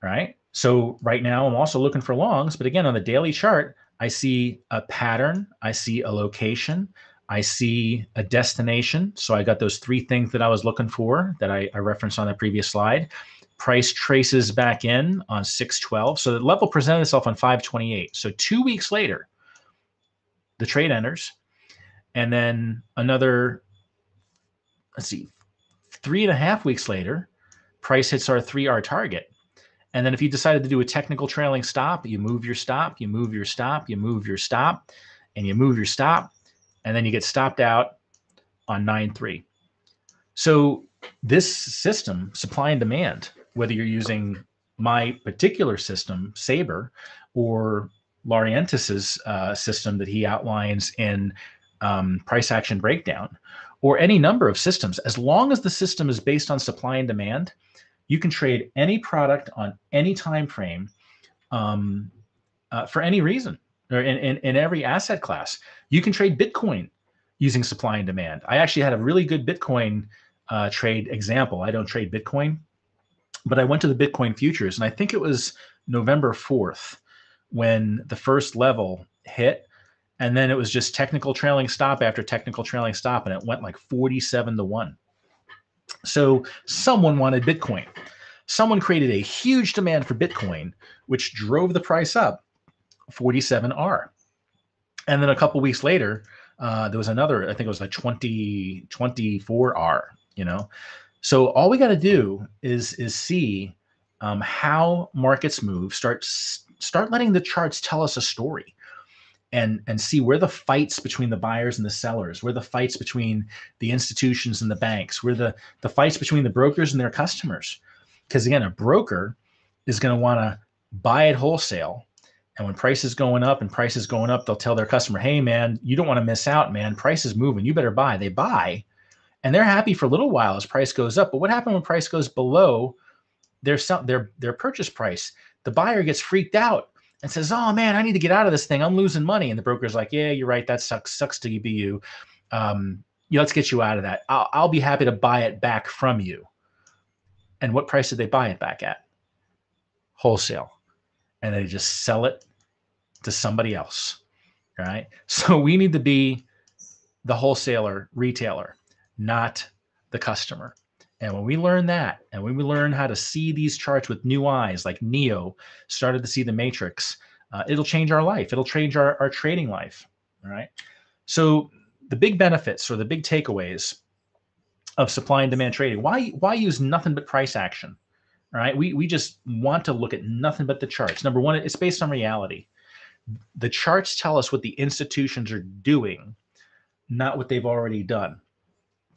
right? So right now I'm also looking for longs, but again on the daily chart, I see a pattern, I see a location, I see a destination. So I got those three things that I was looking for that I, I referenced on the previous slide. Price traces back in on 612. So the level presented itself on 528. So two weeks later, the trade enters. And then another, let's see, three and a half weeks later, price hits our 3R target. And then if you decided to do a technical trailing stop, you move your stop, you move your stop, you move your stop, and you move your stop, and then you get stopped out on 9-3. So this system, supply and demand, whether you're using my particular system, Sabre, or Laurentis's uh, system that he outlines in um, Price Action Breakdown, or any number of systems, as long as the system is based on supply and demand, you can trade any product on any time frame um, uh, for any reason or in, in, in every asset class. You can trade Bitcoin using supply and demand. I actually had a really good Bitcoin uh, trade example. I don't trade Bitcoin, but I went to the Bitcoin futures and I think it was November 4th when the first level hit. And then it was just technical trailing stop after technical trailing stop, and it went like 47 to 1. So someone wanted Bitcoin. Someone created a huge demand for Bitcoin, which drove the price up 47R. And then a couple weeks later, Uh, there was another, I think it was like 20, 24R, you know? So all we got to do is, is see um, how markets move, start, start letting the charts tell us a story and and see where the fights between the buyers and the sellers, where the fights between the institutions and the banks, where the the fights between the brokers and their customers. Because again, a broker is going to want to buy it wholesale. And when price is going up and price is going up, they'll tell their customer, hey, man, you don't want to miss out, man. Price is moving. You better buy. They buy. And they're happy for a little while as price goes up. But what happens when price goes below their, their, their purchase price? The buyer gets freaked out and says, oh, man, I need to get out of this thing. I'm losing money. And the broker's like, yeah, you're right. That sucks. Sucks to be you. Um, let's get you out of that. I'll, I'll be happy to buy it back from you. And what price did they buy it back at? Wholesale and they just sell it to somebody else. Right. So we need to be the wholesaler, retailer, not the customer. And when we learn that, and when we learn how to see these charts with new eyes, like Neo started to see the matrix, uh, it'll change our life. It'll change our, our trading life. All right. So the big benefits or the big takeaways of supply and demand trading. Why why use nothing but price action? right? We, we just want to look at nothing but the charts. Number one, it's based on reality. The charts tell us what the institutions are doing, not what they've already done.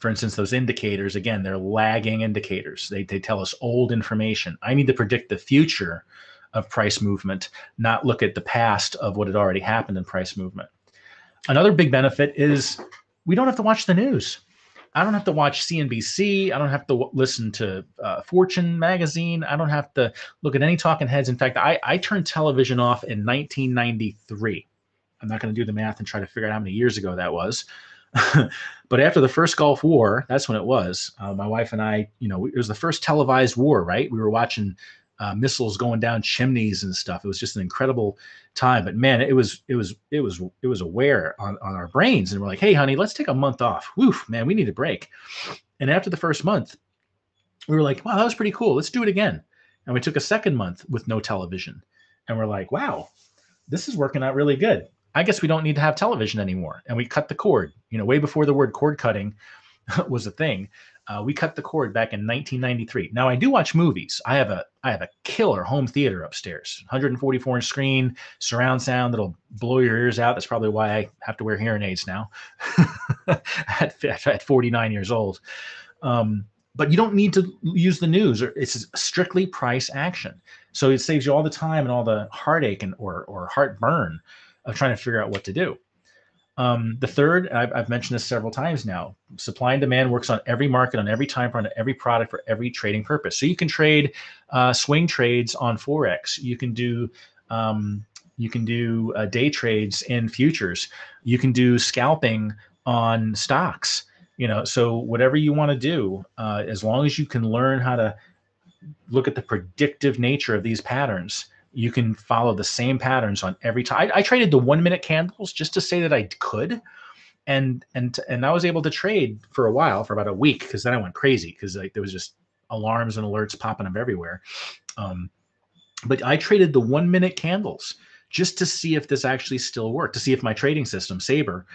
For instance, those indicators, again, they're lagging indicators. They, they tell us old information. I need to predict the future of price movement, not look at the past of what had already happened in price movement. Another big benefit is we don't have to watch the news. I don't have to watch CNBC. I don't have to w- listen to uh, Fortune magazine. I don't have to look at any talking heads. In fact, I, I turned television off in 1993. I'm not going to do the math and try to figure out how many years ago that was. but after the first Gulf War, that's when it was. Uh, my wife and I, you know, it was the first televised war, right? We were watching uh, missiles going down chimneys and stuff. It was just an incredible time. But man, it was it was it was it was aware on, on our brains, and we're like, hey, honey, let's take a month off. Woof, man, we need a break. And after the first month, we were like, wow, that was pretty cool. Let's do it again. And we took a second month with no television, and we're like, wow, this is working out really good. I guess we don't need to have television anymore. And we cut the cord. You know, way before the word cord cutting was a thing. Uh, we cut the cord back in 1993. Now I do watch movies. I have a I have a killer home theater upstairs, 144 inch screen, surround sound that'll blow your ears out. That's probably why I have to wear hearing aids now at, at 49 years old. Um, but you don't need to use the news. Or it's strictly price action. So it saves you all the time and all the heartache and or or heartburn of trying to figure out what to do. Um, the third, I've, I've, mentioned this several times now, supply and demand works on every market, on every time frame, on every product for every trading purpose. So you can trade uh, swing trades on forex. You can do um, you can do uh, day trades in futures. You can do scalping on stocks. You know, so whatever you want to do, uh, as long as you can learn how to look at the predictive nature of these patterns you can follow the same patterns on every time. I, I, traded the one minute candles just to say that I could, and and and I was able to trade for a while, for about a week, because then I went crazy because like there was just alarms and alerts popping up everywhere. Um, but I traded the one minute candles just to see if this actually still worked, to see if my trading system Sabre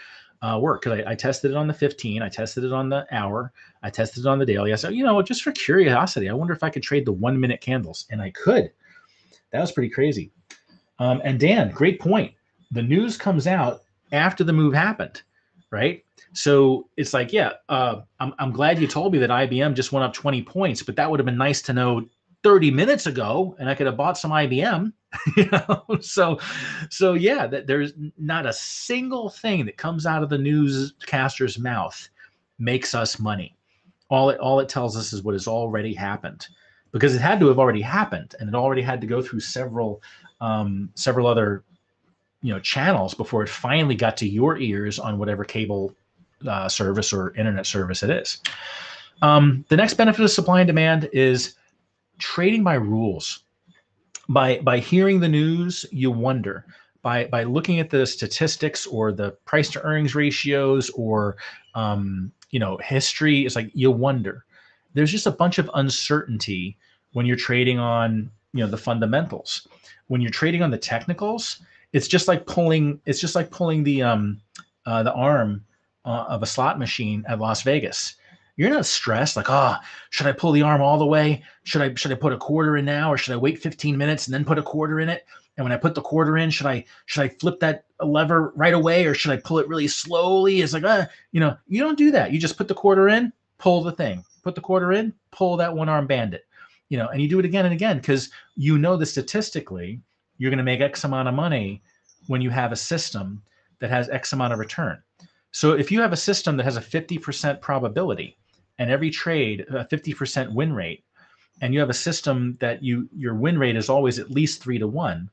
uh, worked. Because I, I, tested it on the 15, I tested it on the hour, I tested it on the daily. I said, you know, just for curiosity, I wonder if I could trade the one minute candles, and I could. That was pretty crazy. Um, and Dan, great point. The news comes out after the move happened, right? So it's like, yeah, uh, I'm, I'm glad you told me that IBM just went up 20 points, but that would have been nice to know 30 minutes ago, and I could have bought some IBM. you know, so so yeah, that there's not a single thing that comes out of the newscaster's mouth makes us money. All it all it tells us is what has already happened because it had to have already happened and it already had to go through several um, several other you know channels before it finally got to your ears on whatever cable uh, service or internet service it is. Um, the next benefit of supply and demand is trading by rules. By by hearing the news, you wonder. By by looking at the statistics or the price to earnings ratios or um, you know history, it's like you wonder there's just a bunch of uncertainty when you're trading on you know the fundamentals when you're trading on the technicals it's just like pulling it's just like pulling the um uh, the arm uh, of a slot machine at Las Vegas. You're not stressed like, oh, should I pull the arm all the way? Should I should I put a quarter in now, or should I wait 15 minutes and then put a quarter in it? And when I put the quarter in, should I should I flip that lever right away, or should I pull it really slowly? It's like, uh, you know, you don't do that. You just put the quarter in, pull the thing, put the quarter in, pull that one arm bandit, you know, and you do it again and again because you know that statistically you're going to make X amount of money when you have a system that has X amount of return. So if you have a system that has a 50% probability and every trade a 50% win rate, and you have a system that you your win rate is always at least three to one,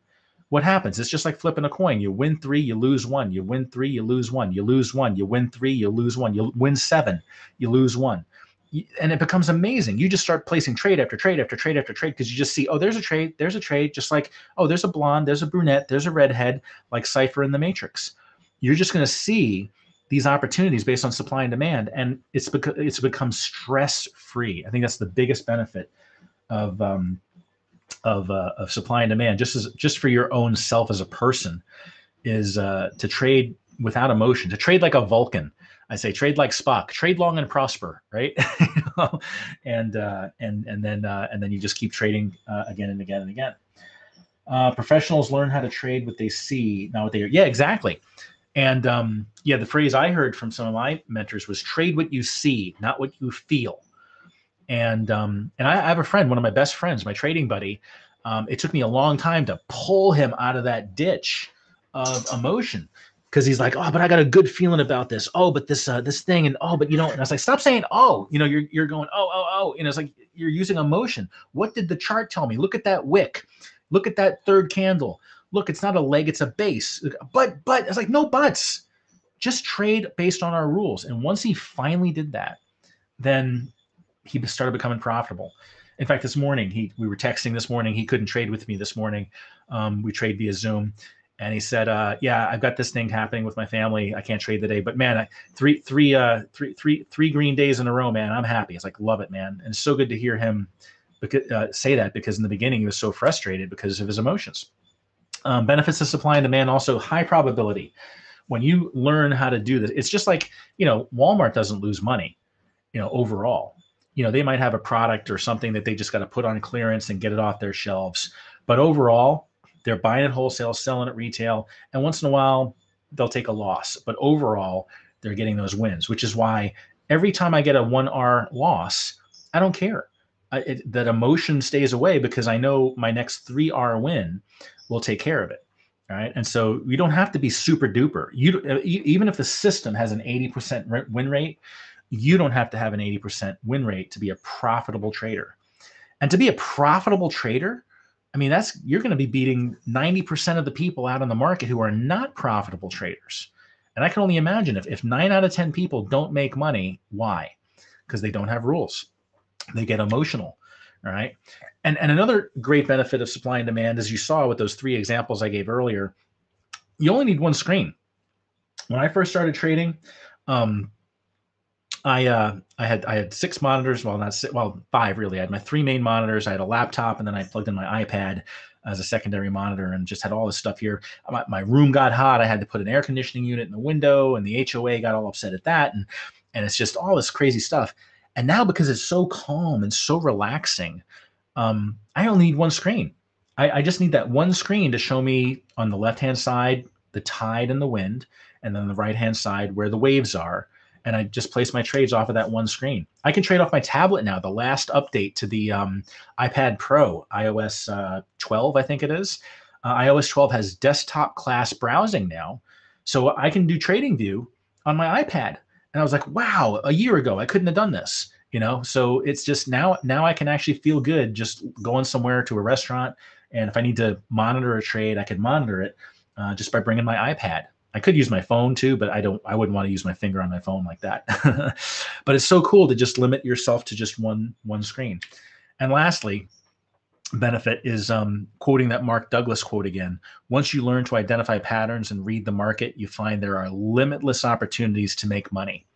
what happens? It's just like flipping a coin. You win three, you lose one. You win three, you lose one. You lose one. You win three, you lose one. You win seven, you lose one. And it becomes amazing. You just start placing trade after trade after trade after trade because you just see, oh, there's a trade, there's a trade, just like, oh, there's a blonde, there's a brunette, there's a redhead, like Cypher in the Matrix. You're just going to see these opportunities based on supply and demand, and it's it's become stress free. I think that's the biggest benefit of um, of uh, of supply and demand, just as just for your own self as a person, is uh, to trade without emotion, to trade like a Vulcan. I say trade like Spock, trade long and prosper, right? and uh, and and then uh, and then you just keep trading uh, again and again and again. Uh, professionals learn how to trade what they see, not what they hear. Yeah, exactly. And um, yeah, the phrase I heard from some of my mentors was trade what you see, not what you feel. And um, and I, I have a friend, one of my best friends, my trading buddy. Um, it took me a long time to pull him out of that ditch of emotion because he's like, oh, but I got a good feeling about this. Oh, but this uh, this thing, and oh, but you know, and I was like, stop saying oh. You know, you're you're going oh oh oh, and it's like you're using emotion. What did the chart tell me? Look at that wick. Look at that third candle look, it's not a leg, it's a base. But, but it's like, no buts. Just trade based on our rules. And once he finally did that, then he started becoming profitable. In fact, this morning he we were texting this morning. He couldn't trade with me this morning. Um, we trade via Zoom, and he said, uh, "Yeah, I've got this thing happening with my family. I can't trade the day, but man, I, three three uh, three three three green days in a row, man. I'm happy. It's like love it, man. And it's so good to hear him uh, say that because in the beginning he was so frustrated because of his emotions. Um, benefits of supply and demand also high probability. When you learn how to do this, it's just like you know Walmart doesn't lose money, you know overall. You know they might have a product or something that they just got to put on clearance and get it off their shelves, but overall they're buying at wholesale, selling at retail, and once in a while they'll take a loss. But overall they're getting those wins, which is why every time I get a one R loss, I don't care. I, it, that emotion stays away because I know my next three R win will take care of it. Right. And so you don't have to be super duper. You uh, even if the system has an 80% win rate, you don't have to have an 80% win rate to be a profitable trader. And to be a profitable trader, I mean, that's you're going to be beating 90% of the people out on the market who are not profitable traders. And I can only imagine if, if nine out of 10 people don't make money, why? Because they don't have rules. They get emotional. All right. And, and another great benefit of supply and demand, as you saw with those three examples I gave earlier, you only need one screen. When I first started trading, um, I uh, I had I had six monitors. Well, not six, well five really. I had my three main monitors. I had a laptop, and then I plugged in my iPad as a secondary monitor, and just had all this stuff here. My, my room got hot. I had to put an air conditioning unit in the window, and the HOA got all upset at that, and and it's just all this crazy stuff. And now because it's so calm and so relaxing, um, I only need one screen. I, I just need that one screen to show me on the left hand side the tide and the wind, and then the right hand side where the waves are. And I just place my trades off of that one screen. I can trade off my tablet now. The last update to the um, iPad Pro, iOS uh, 12, I think it is. Uh, iOS 12 has desktop class browsing now. So I can do TradingView on my iPad. And I was like, wow, a year ago, I couldn't have done this you know so it's just now now i can actually feel good just going somewhere to a restaurant and if i need to monitor a trade i can monitor it uh, just by bringing my ipad i could use my phone too but i don't i wouldn't want to use my finger on my phone like that. But it's so cool to just limit yourself to just one one screen. And lastly benefit is um, quoting that mark douglas quote again once you learn to identify patterns and read the market you find there are limitless opportunities to make money.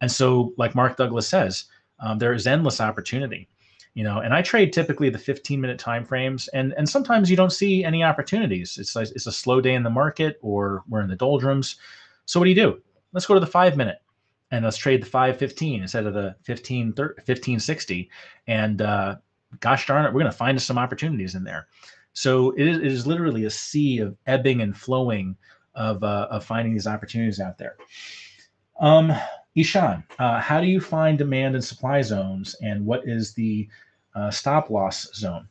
And so like mark douglas says um, there is endless opportunity you know and i trade typically the 15 minute time frames and and sometimes you don't see any opportunities. It's like it's a slow day in the market or we're in the doldrums. So what do you do? Let's go to the five minute and let's trade the 515 instead of the 15 1560 and uh, gosh darn it we're going to find some opportunities in there. So it is, it is literally a sea of ebbing and flowing of, uh, of finding these opportunities out there. Um, ishan uh, how do you find demand and supply zones and what is the uh, stop loss zone?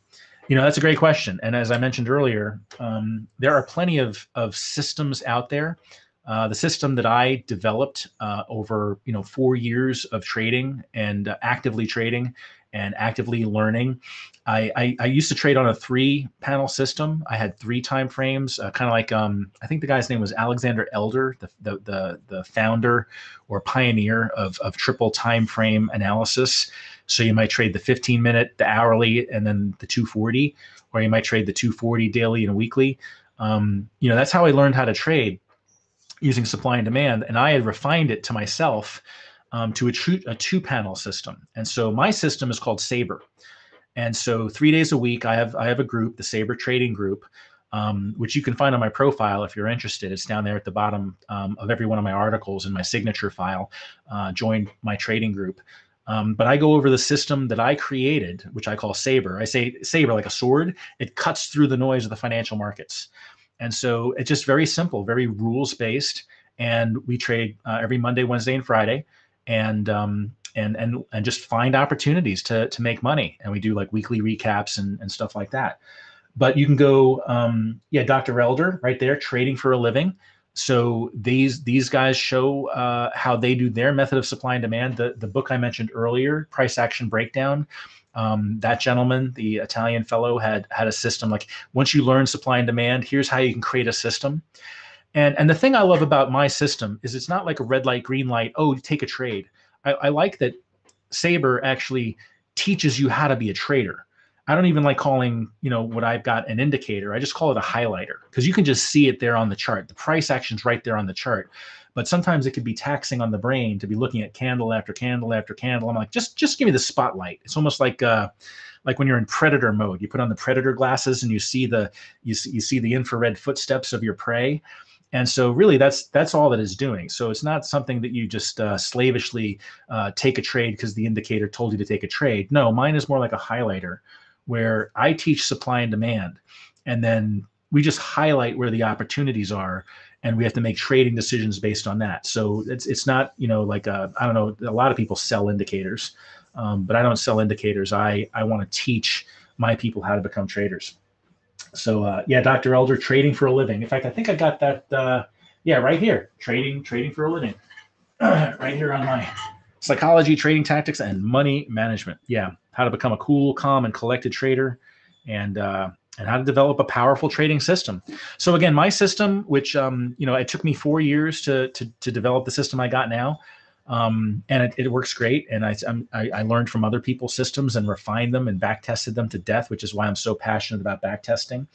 You know that's a great question and as i mentioned earlier um, there are plenty of, of systems out there. Uh, the system that I developed uh, over you know four years of trading and uh, actively trading and actively learning. I, I, I, used to trade on a three panel system. I had three time frames, uh, kind of like um, I think the guy's name was Alexander Elder, the, the the the, founder or pioneer of, of triple time frame analysis. So you might trade the 15 minute, the hourly, and then the 240, or you might trade the 240 daily and weekly. Um, you know that's how I learned how to trade using supply and demand, and I had refined it to myself um, to a, true, a two panel system. And so my system is called Sabre. And so three days a week, I have I have a group, the Sabre Trading Group, um, which you can find on my profile if you're interested. It's down there at the bottom um, of every one of my articles in my signature file. Uh, join my trading group. Um, but I go over the system that I created, which I call Sabre. I say Sabre like a sword. It cuts through the noise of the financial markets. And so it's just very simple, very rules based. And we trade uh, every Monday, Wednesday, and Friday, and um, and and and just find opportunities to to make money. And we do like weekly recaps and and stuff like that. But you can go, um, yeah, Dr. Elder, right there, trading for a living. So these these guys show uh, how they do their method of supply and demand. The the book I mentioned earlier, Price Action Breakdown, um, that gentleman, the Italian fellow, had had a system like once you learn supply and demand, here's how you can create a system. And and the thing I love about my system is it's not like a red light, green light. Oh, take a trade. I, I like that Sabre actually teaches you how to be a trader. I don't even like calling, you know, what I've got an indicator. I just call it a highlighter because you can just see it there on the chart. The price action's right there on the chart but sometimes it could be taxing on the brain to be looking at candle after candle after candle. I'm like, just just give me the spotlight. It's almost like uh, like when you're in predator mode. You put on the predator glasses and you see the you see, you see the infrared footsteps of your prey. And so, really, that's that's all that is doing. So it's not something that you just uh, slavishly uh, take a trade because the indicator told you to take a trade. No, mine is more like a highlighter, where I teach supply and demand, and then we just highlight where the opportunities are and we have to make trading decisions based on that. So it's it's not you know like I don't know a lot of people sell indicators, um, but I don't sell indicators. I I want to teach my people how to become traders. So uh, yeah, Dr. Elder, trading for a living. In fact, I think I got that. Uh, yeah, right here, trading trading for a living, right here on my psychology, trading tactics, and money management. Yeah, how to become a cool, calm, and collected trader, and uh, and how to develop a powerful trading system. So again, my system, which um, you know, it took me four years to to, to develop the system I got now, um, and it, it, works great. And I, I, I learned from other people's systems and refined them and back tested them to death, which is why I'm so passionate about back testing.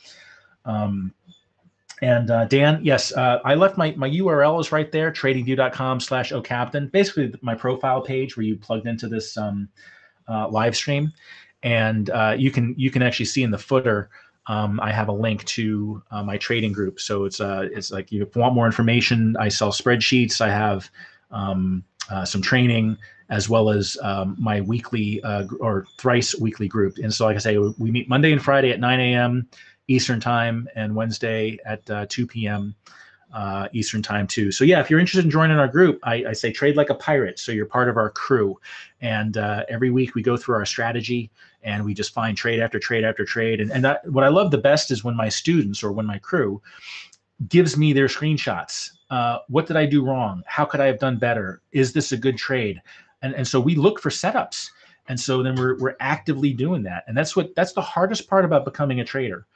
Um, and uh, Dan, yes, uh, I left my my URL is right there, tradingview.com/slash ocaptain. Basically, my profile page where you plugged into this um, uh, live stream, and uh, you can you can actually see in the footer um, I have a link to uh, my trading group. So it's uh, it's like you want more information. I sell spreadsheets. I have um, uh, some training as well as um, my weekly uh, or thrice weekly group. And so, like I say, we meet Monday and Friday at 9 a.m. Eastern time, and Wednesday at uh, 2 p.m. Uh, Eastern time too. So yeah, if you're interested in joining our group, I, I say trade like a pirate. So you're part of our crew, and every week we go through our strategy and we just find trade after trade after trade. And, and that, what I love the best is when my students or when my crew gives me their screenshots. Uh, what did I do wrong? How could I have done better? Is this a good trade? And, and so we look for setups. And so then we're, we're actively doing that. And that's what that's the hardest part about becoming a trader.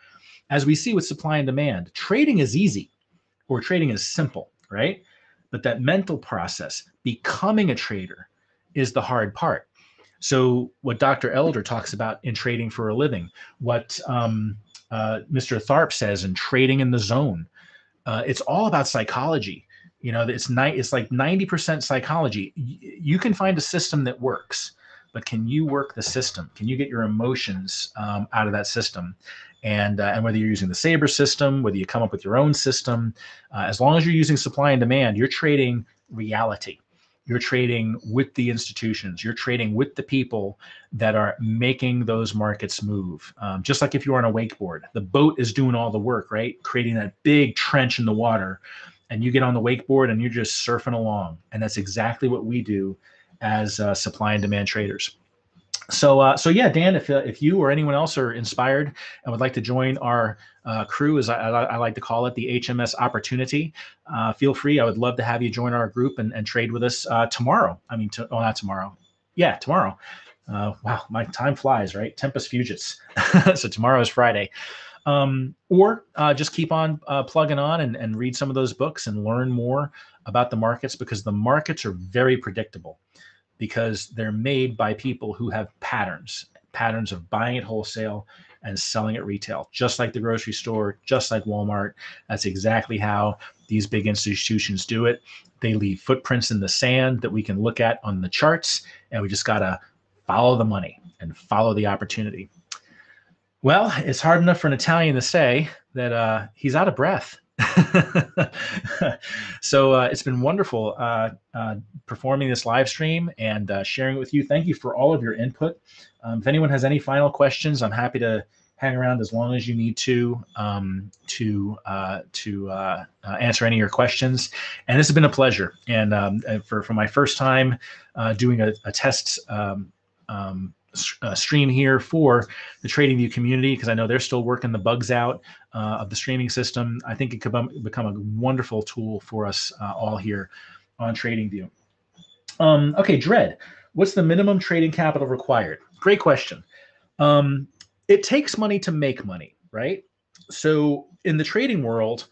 As we see with supply and demand, trading is easy or trading is simple, right? But that mental process, becoming a trader, is the hard part. So, what Dr. Elder talks about in trading for a living, what um, uh, Mr. Tharp says in trading in the zone, uh, it's all about psychology. You know, it's ni- it's like ninety percent psychology. Y- you can find a system that works, but can you work the system? Can you get your emotions um, out of that system? And uh, and whether you're using the Sabre system, whether you come up with your own system, uh, as long as you're using supply and demand, you're trading reality. You're trading with the institutions. You're trading with the people that are making those markets move. Um, just like if you're on a wakeboard, the boat is doing all the work, right? Creating that big trench in the water. And you get on the wakeboard and you're just surfing along. And that's exactly what we do as uh, supply and demand traders so uh, so yeah dan if, uh, if you or anyone else are inspired and would like to join our uh, crew as I, I, like to call it the hms opportunity uh, feel free. I would love to have you join our group and, and trade with us uh, tomorrow. I mean to, oh not tomorrow. Yeah tomorrow. Uh, wow my time flies right? Tempest fugits. So tomorrow is friday. Um, or just keep on plugging on and, and read some of those books and learn more about the markets because the markets are very predictable because they're made by people who have patterns, patterns of buying at wholesale and selling at retail, just like the grocery store, just like Walmart. That's exactly how these big institutions do it. They leave footprints in the sand that we can look at on the charts, and we just got to follow the money and follow the opportunity. Well, it's hard enough for an Italian to say that uh, he's out of breath. so uh, it's been wonderful uh, uh, performing this live stream and uh, sharing it with you. Thank you for all of your input. Um, if anyone has any final questions, I'm happy to hang around as long as you need to um, to uh, to uh, answer any of your questions. And this has been a pleasure. And um, for for my first time doing a, a test. Uh, stream here for the TradingView community because I know they're still working the bugs out uh, of the streaming system. I think it could become a wonderful tool for us uh, all here on TradingView. Um, okay, Dread, what's the minimum trading capital required? Great question. Um, it takes money to make money, right? So in the trading world,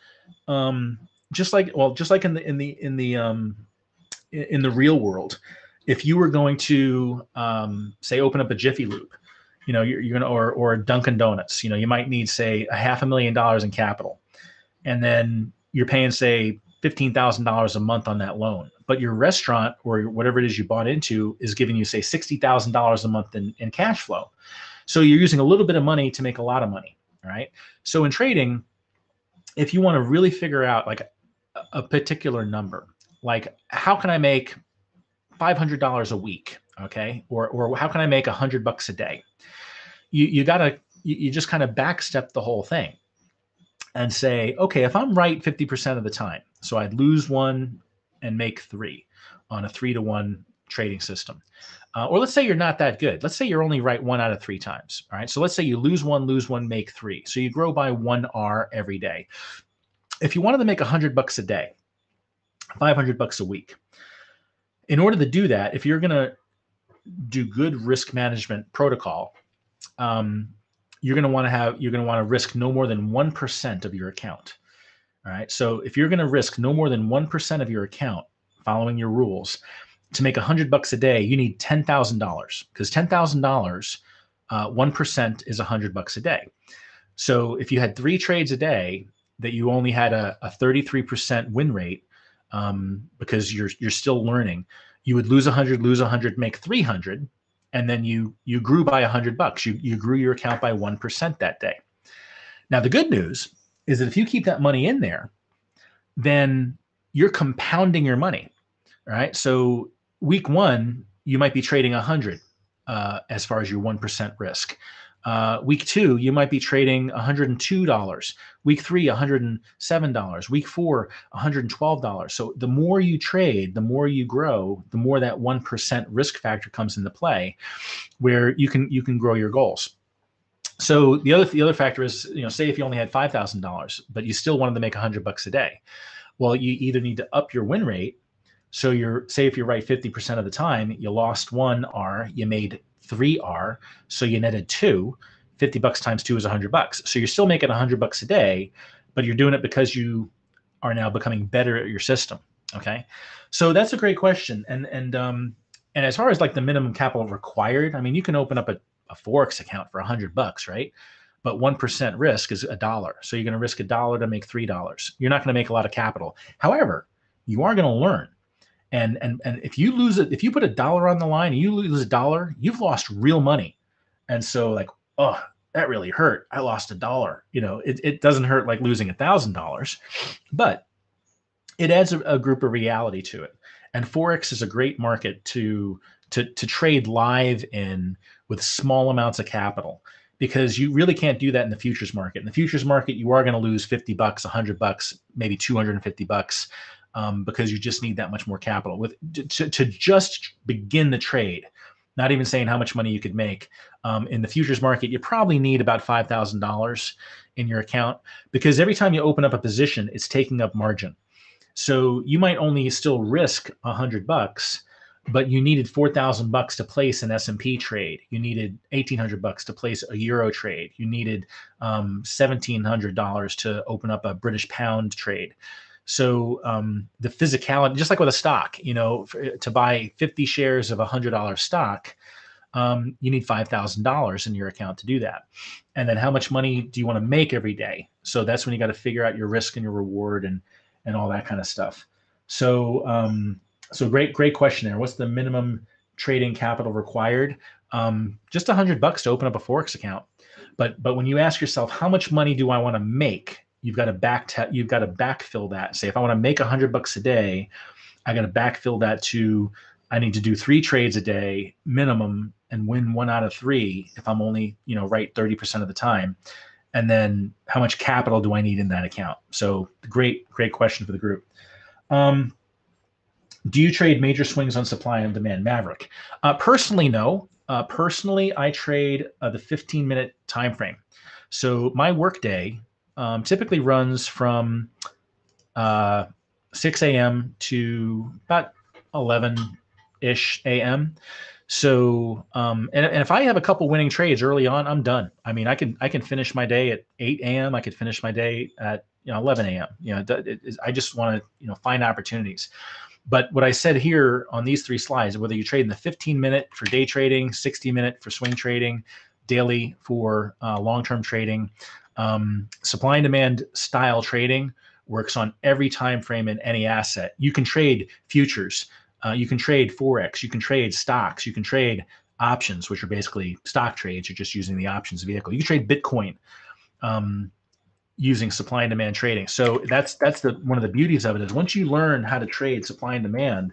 um, just like well, just like in the in the in the um, in the real world, if you were going to um, say open up a Jiffy Lube, you know, you're, you're gonna or or Dunkin' Donuts, you know, you might need say a half a million dollars in capital, and then you're paying say fifteen thousand dollars a month on that loan. But your restaurant or whatever it is you bought into is giving you say sixty thousand dollars a month in, in cash flow. So you're using a little bit of money to make a lot of money, right? So in trading, if you want to really figure out like a, a particular number, like how can I make $500 a week okay? Or or how can i make a hundred bucks a day? You you gotta you, you just kind of backstep the whole thing and say okay if i'm right 50% of the time so i'd lose one and make three on a three to one trading system. Uh, or let's say you're not that good. Let's say you're only right one out of three times all right? So let's say you lose one lose one make three. So you grow by one r every day. If you wanted to make a hundred bucks a day 500 bucks a week in order to do that, if you're going to do good risk management protocol, um, you're going to want to have you're going to want to risk no more than one percent of your account. All right. So if you're going to risk no more than one percent of your account, following your rules, to make a hundred bucks a day, you need ten thousand dollars because ten thousand uh, dollars, one percent is a hundred bucks a day. So if you had three trades a day, that you only had a, a 33% win rate, um, because you're you're still learning. You would lose 100, lose 100, make 300, and then you you grew by 100 bucks. You you grew your account by 1% that day. Now the good news is that if you keep that money in there, then you're compounding your money. Right? So week 1, you might be trading 100 uh, as far as your 1% risk. Uh, week two, you might be trading $102. Week three, $107. Week four, $112. So the more you trade, the more you grow, the more that 1% risk factor comes into play where you can you can grow your goals. So the other the other factor is, you know, say if you only had $5,000, but you still wanted to make 100 bucks a day. Well, you either need to up your win rate so you're say if you're right 50% of the time, you lost one R, you made 3R. So you netted two. 50 bucks times two is 100 bucks. So you're still making 100 bucks a day, but you're doing it because you are now becoming better at your system. Okay. So that's a great question. And, and, um, and as far as like the minimum capital required, I mean, you can open up a, a Forex account for 100 bucks, right? But 1% risk is a dollar. So you're going to risk a dollar to make $3. You're not going to make a lot of capital. However, you are going to learn and and and if you lose it, if you put a dollar on the line and you lose a dollar, you've lost real money. And so like, oh, that really hurt. I lost a dollar. You know, it, it doesn't hurt like losing a thousand dollars, but it adds a, a, group of reality to it. And Forex is a great market to to to trade live in with small amounts of capital because you really can't do that in the futures market. In the futures market, you are going to lose 50 bucks, 100 bucks, maybe 250 bucks um, because you just need that much more capital. With to, to just begin the trade, not even saying how much money you could make um, in the futures market, you probably need about five thousand dollars in your account because every time you open up a position, it's taking up margin. So you might only still risk a hundred bucks, but you needed 4,000 bucks to place an S&P trade. You needed 1,800 bucks to place a euro trade. You needed um, $1,700 to open up a British pound trade. So um, the physicality, just like with a stock, you know, for, to buy 50 shares of a hundred dollar stock, um, you need five thousand dollars in your account to do that. And then how much money do you want to make every day? So that's when you got to figure out your risk and your reward and and all that kind of stuff. So um, so great, great question there. What's the minimum trading capital required? Um, just a hundred bucks to open up a forex account. But but when you ask yourself, how much money do I want to make? You've got to back te- you've got to backfill that. Say if I want to make a hundred bucks a day, I got to backfill that to I need to do three trades a day minimum and win one out of three if I'm only you know right thirty percent of the time. And then how much capital do I need in that account? So great, great question for the group. Um, do you trade major swings on supply and demand, Maverick? Uh, personally, no. Uh, personally, I trade uh, the 15 minute time frame. So my workday um, typically runs from uh, 6 a.m. to about 11 ish a.m. So, um, and, and if I have a couple winning trades early on, I'm done. I mean, I can I can finish my day at 8 a.m. I could finish my day at you know 11 a.m. You know, it, it, I just want to you know find opportunities. But what I said here on these three slides, whether you trade in the 15 minute for day trading, 60 minute for swing trading, daily for uh, long term trading, um, supply and demand style trading works on every time frame in any asset. You can trade futures, uh, you can trade forex, you can trade stocks, you can trade options, which are basically stock trades. You're just using the options vehicle. You can trade Bitcoin. Um, using supply and demand trading. So that's that's the one of the beauties of it is once you learn how to trade supply and demand,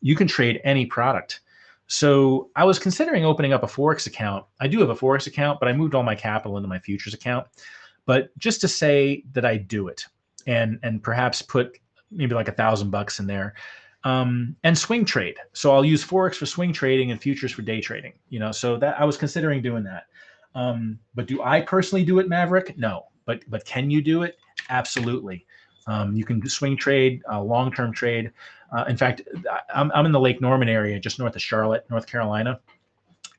you can trade any product. So I was considering opening up a forex account. I do have a forex account, but I moved all my capital into my futures account. But just to say that I do it, and and perhaps put maybe like a thousand bucks in there, um, and swing trade. So I'll use forex for swing trading and futures for day trading. You know, so that I was considering doing that. Um, but do I personally do it, Maverick? No, but but can you do it? Absolutely. Um, you can swing trade, uh, long term trade. Uh, in fact, I'm, I'm in the Lake Norman area, just north of Charlotte, North Carolina,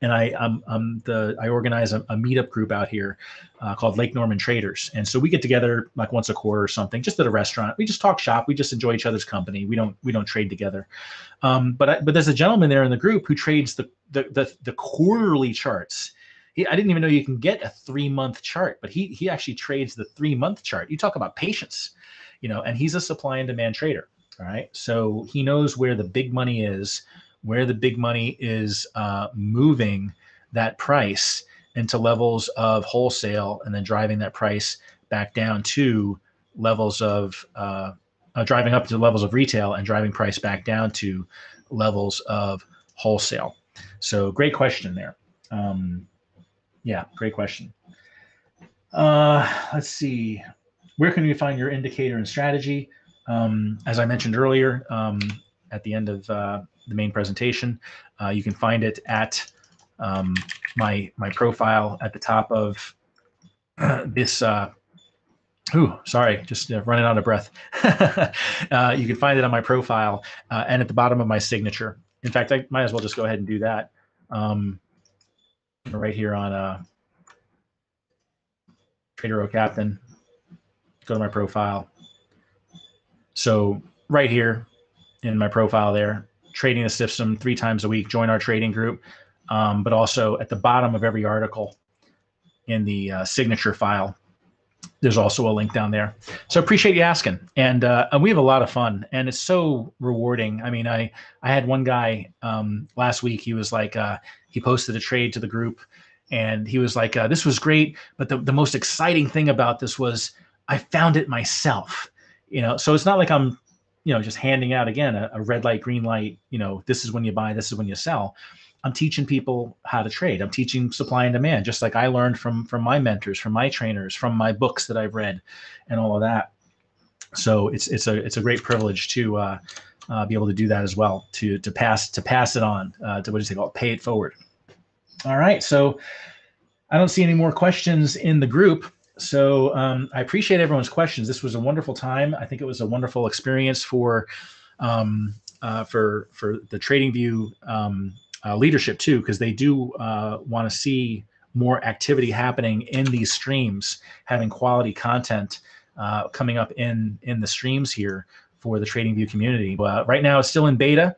and I I'm, I'm the I organize a, a meetup group out here uh, called Lake Norman Traders, and so we get together like once a quarter or something, just at a restaurant. We just talk shop. We just enjoy each other's company. We don't we don't trade together. Um, but I, but there's a gentleman there in the group who trades the the the, the quarterly charts he, I didn't even know you can get a three month chart, but he he actually trades the three month chart. You talk about patience, you know, and he's a supply and demand trader. All right, so he knows where the big money is, where the big money is uh, moving that price into levels of wholesale, and then driving that price back down to levels of uh, uh, driving up to levels of retail and driving price back down to levels of wholesale. So great question there. Um, yeah, great question. Uh, let's see. Where can we find your indicator and strategy? Um, as I mentioned earlier, um, at the end of uh, the main presentation, uh, you can find it at um, my my profile at the top of this. Uh, ooh, sorry, just uh, running out of breath. uh, you can find it on my profile uh, and at the bottom of my signature. In fact, I might as well just go ahead and do that. Um, right here on Trader O Captain. Go to my profile. So right here in my profile there, trading the system three times a week. Join our trading group, um, but also at the bottom of every article in the uh, signature file, there's also a link down there. So appreciate you asking, and uh, and we have a lot of fun, and it's so rewarding. I mean, I I had one guy um, last week. He was like, uh, he posted a trade to the group, and he was like, uh, "This was great, but the the most exciting thing about this was I found it myself." You know, so it's not like I'm you know just handing out again a, a red light, green light. You know, this is when you buy, this is when you sell. I'm teaching people how to trade. I'm teaching supply and demand, just like I learned from from my mentors, from my trainers, from my books that I've read, and all of that. So it's it's a it's a great privilege to uh, uh, be able to do that as well. To to pass to pass it on uh, to what do you say called pay it forward. All right, so I don't see any more questions in the group. So um, I appreciate everyone's questions. This was a wonderful time. I think it was a wonderful experience for um, uh, for for the TradingView um, uh, leadership too, because they do uh, want to see more activity happening in these streams, having quality content uh, coming up in in the streams here for the TradingView community. right now, it's still in beta,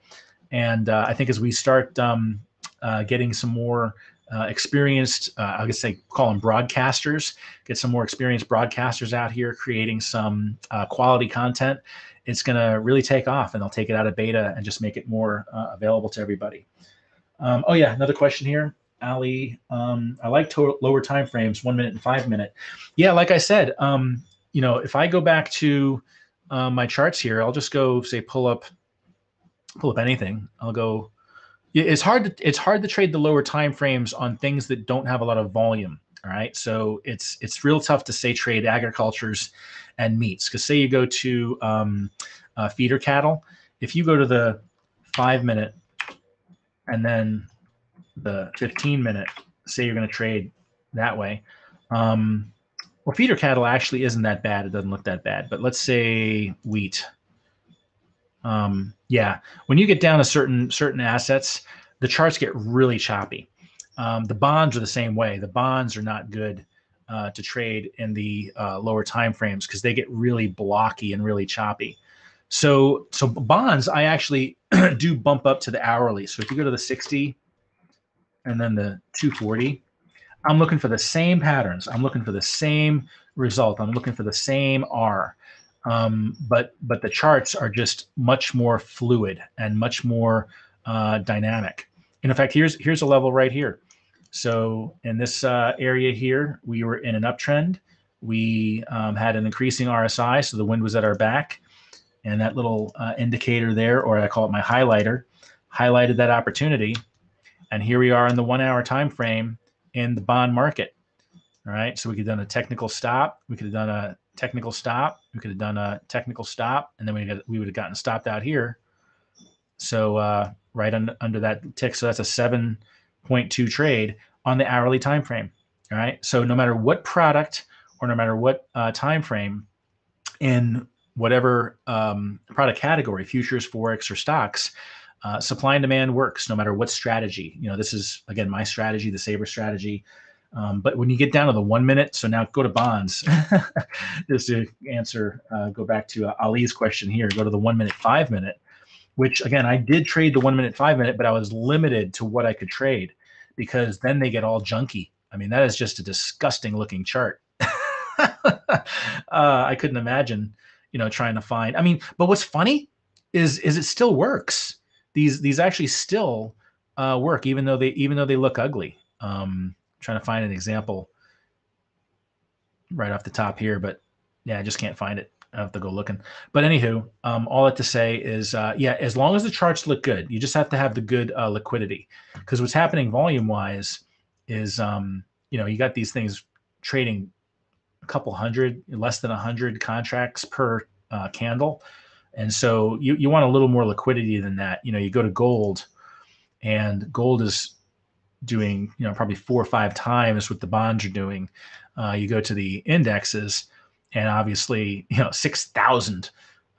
and uh, I think as we start um, uh, getting some more uh, experienced, uh, I guess they call them broadcasters, get some more experienced broadcasters out here creating some uh, quality content. It's going to really take off and they'll take it out of beta and just make it more uh, available to everybody. Um, oh, yeah, another question here. Ali, um, I like to- lower time frames, one minute and five minute. Yeah, like I said, um, you know, if I go back to uh, my charts here, I'll just go say pull up, pull up anything. I'll go it's hard to it's hard to trade the lower time frames on things that don't have a lot of volume all right? So it's it's real tough to say trade agricultures and meats because say you go to um, uh, feeder cattle if you go to the five minute and then the 15 minute say you're going to trade that way um, well feeder cattle actually isn't that bad. It doesn't look that bad. But let's say wheat um, yeah, when you get down to certain certain assets, the charts get really choppy. Um, the bonds are the same way. The bonds are not good uh, to trade in the uh, lower time frames because they get really blocky and really choppy. So so bonds, I actually do bump up to the hourly. So if you go to the 60 and then the 240, I'm looking for the same patterns. I'm looking for the same result. I'm looking for the same R um, but but the charts are just much more fluid and much more uh, dynamic. And in fact, here's here's a level right here. So in this uh, area here, we were in an uptrend. We um, had an increasing RSI, so the wind was at our back, and that little uh, indicator there, or I call it my highlighter, highlighted that opportunity. And here we are in the one-hour time frame in the bond market. All right, so we could have done a technical stop. We could have done a technical stop. We could have done a technical stop, and then we we would have gotten stopped out here. So uh, right under, under that tick, so that's a 7.2 trade on the hourly time frame. All right. So no matter what product or no matter what uh, time frame in whatever um, product category, futures, forex, or stocks, uh, supply and demand works no matter what strategy. You know, this is again my strategy, the Sabre strategy. Um, but when you get down to the one minute, so now go to bonds, just to answer, uh, go back to uh, Ali's question here, go to the one minute, five minute, which again, I did trade the one minute, five minute, but I was limited to what I could trade because then they get all junky. I mean, that is just a disgusting looking chart. uh, I couldn't imagine, you know, trying to find, I mean, but what's funny is, is it still works. These, these actually still uh, work, even though they, even though they look ugly. Um, trying to find an example right off the top here, but yeah, I just can't find it. I have to go looking. But anywho, um, all that to say is, uh, yeah, as long as the charts look good, you just have to have the good uh, liquidity. Because what's happening volume wise is, um, you know, you got these things trading a couple hundred, less than a hundred contracts per uh, candle, and so you you want a little more liquidity than that. You know, you go to gold, and gold is doing you know probably four or five times what the bonds are doing. Uh, you go to the indexes, and obviously you know six thousand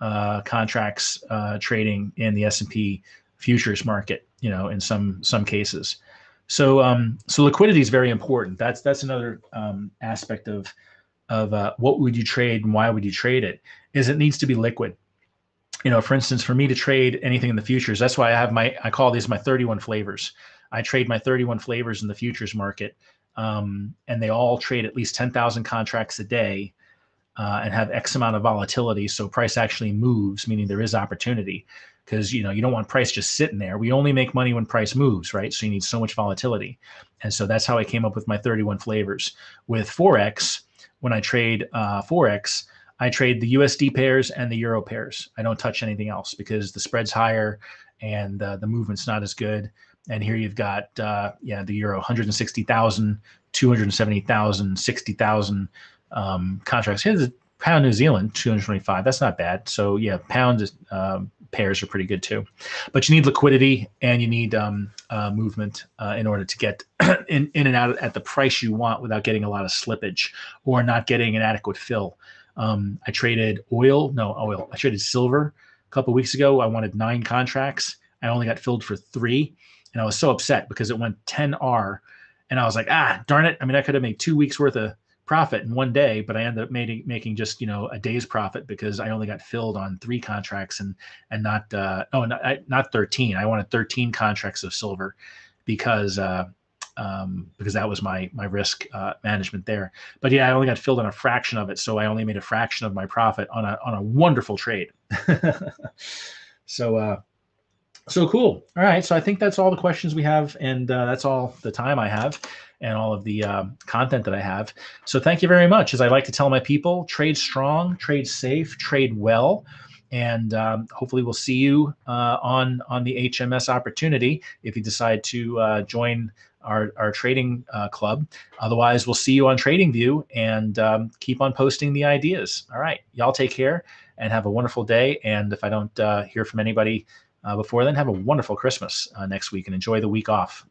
uh, contracts uh, trading in the S and P futures market. You know, in some some cases. So um, so liquidity is very important. That's that's another um, aspect of of uh, what would you trade and why would you trade it is it needs to be liquid you know for instance for me to trade anything in the futures that's why i have my i call these my 31 flavors I trade my 31 flavors in the futures market, um, and they all trade at least 10,000 contracts a day uh, and have X amount of volatility. So price actually moves, meaning there is opportunity because you know you don't want price just sitting there. We only make money when price moves, right? So you need so much volatility, and so that's how I came up with my 31 flavors. With forex, when I trade uh, forex, I trade the USD pairs and the Euro pairs. I don't touch anything else because the spread's higher and uh, the movement's not as good. And here you've got, uh, yeah, the Euro 160,000, 270,000, 60,000 um, contracts. Here's the pound New Zealand, 225. That's not bad. So yeah, pound um, pairs are pretty good too. But you need liquidity and you need um, uh, movement uh, in order to get in, in and out at the price you want without getting a lot of slippage or not getting an adequate fill. Um, I traded oil, no oil. I traded silver a couple weeks ago. I wanted nine contracts. I only got filled for three, and I was so upset because it went 10R, and I was like, ah, darn it! I mean, I could have made two weeks worth of profit in one day, but I ended up making making just you know a day's profit because I only got filled on three contracts and and not uh, oh not, not 13. I wanted 13 contracts of silver because uh, um, because that was my my risk uh, management there. But yeah, I only got filled on a fraction of it, so I only made a fraction of my profit on a on a wonderful trade. so uh, so cool. All right, so I think that's all the questions we have, and uh, that's all the time I have, and all of the um, content that I have. So thank you very much. As I like to tell my people, trade strong, trade safe, trade well and um, hopefully we'll see you uh, on on the HMS opportunity if you decide to uh, join our, our trading uh, club. Otherwise, we'll see you on TradingView and um, keep on posting the ideas. All right, y'all take care and have a wonderful day. And if I don't uh, hear from anybody uh, before then, have a wonderful Christmas uh, next week and enjoy the week off.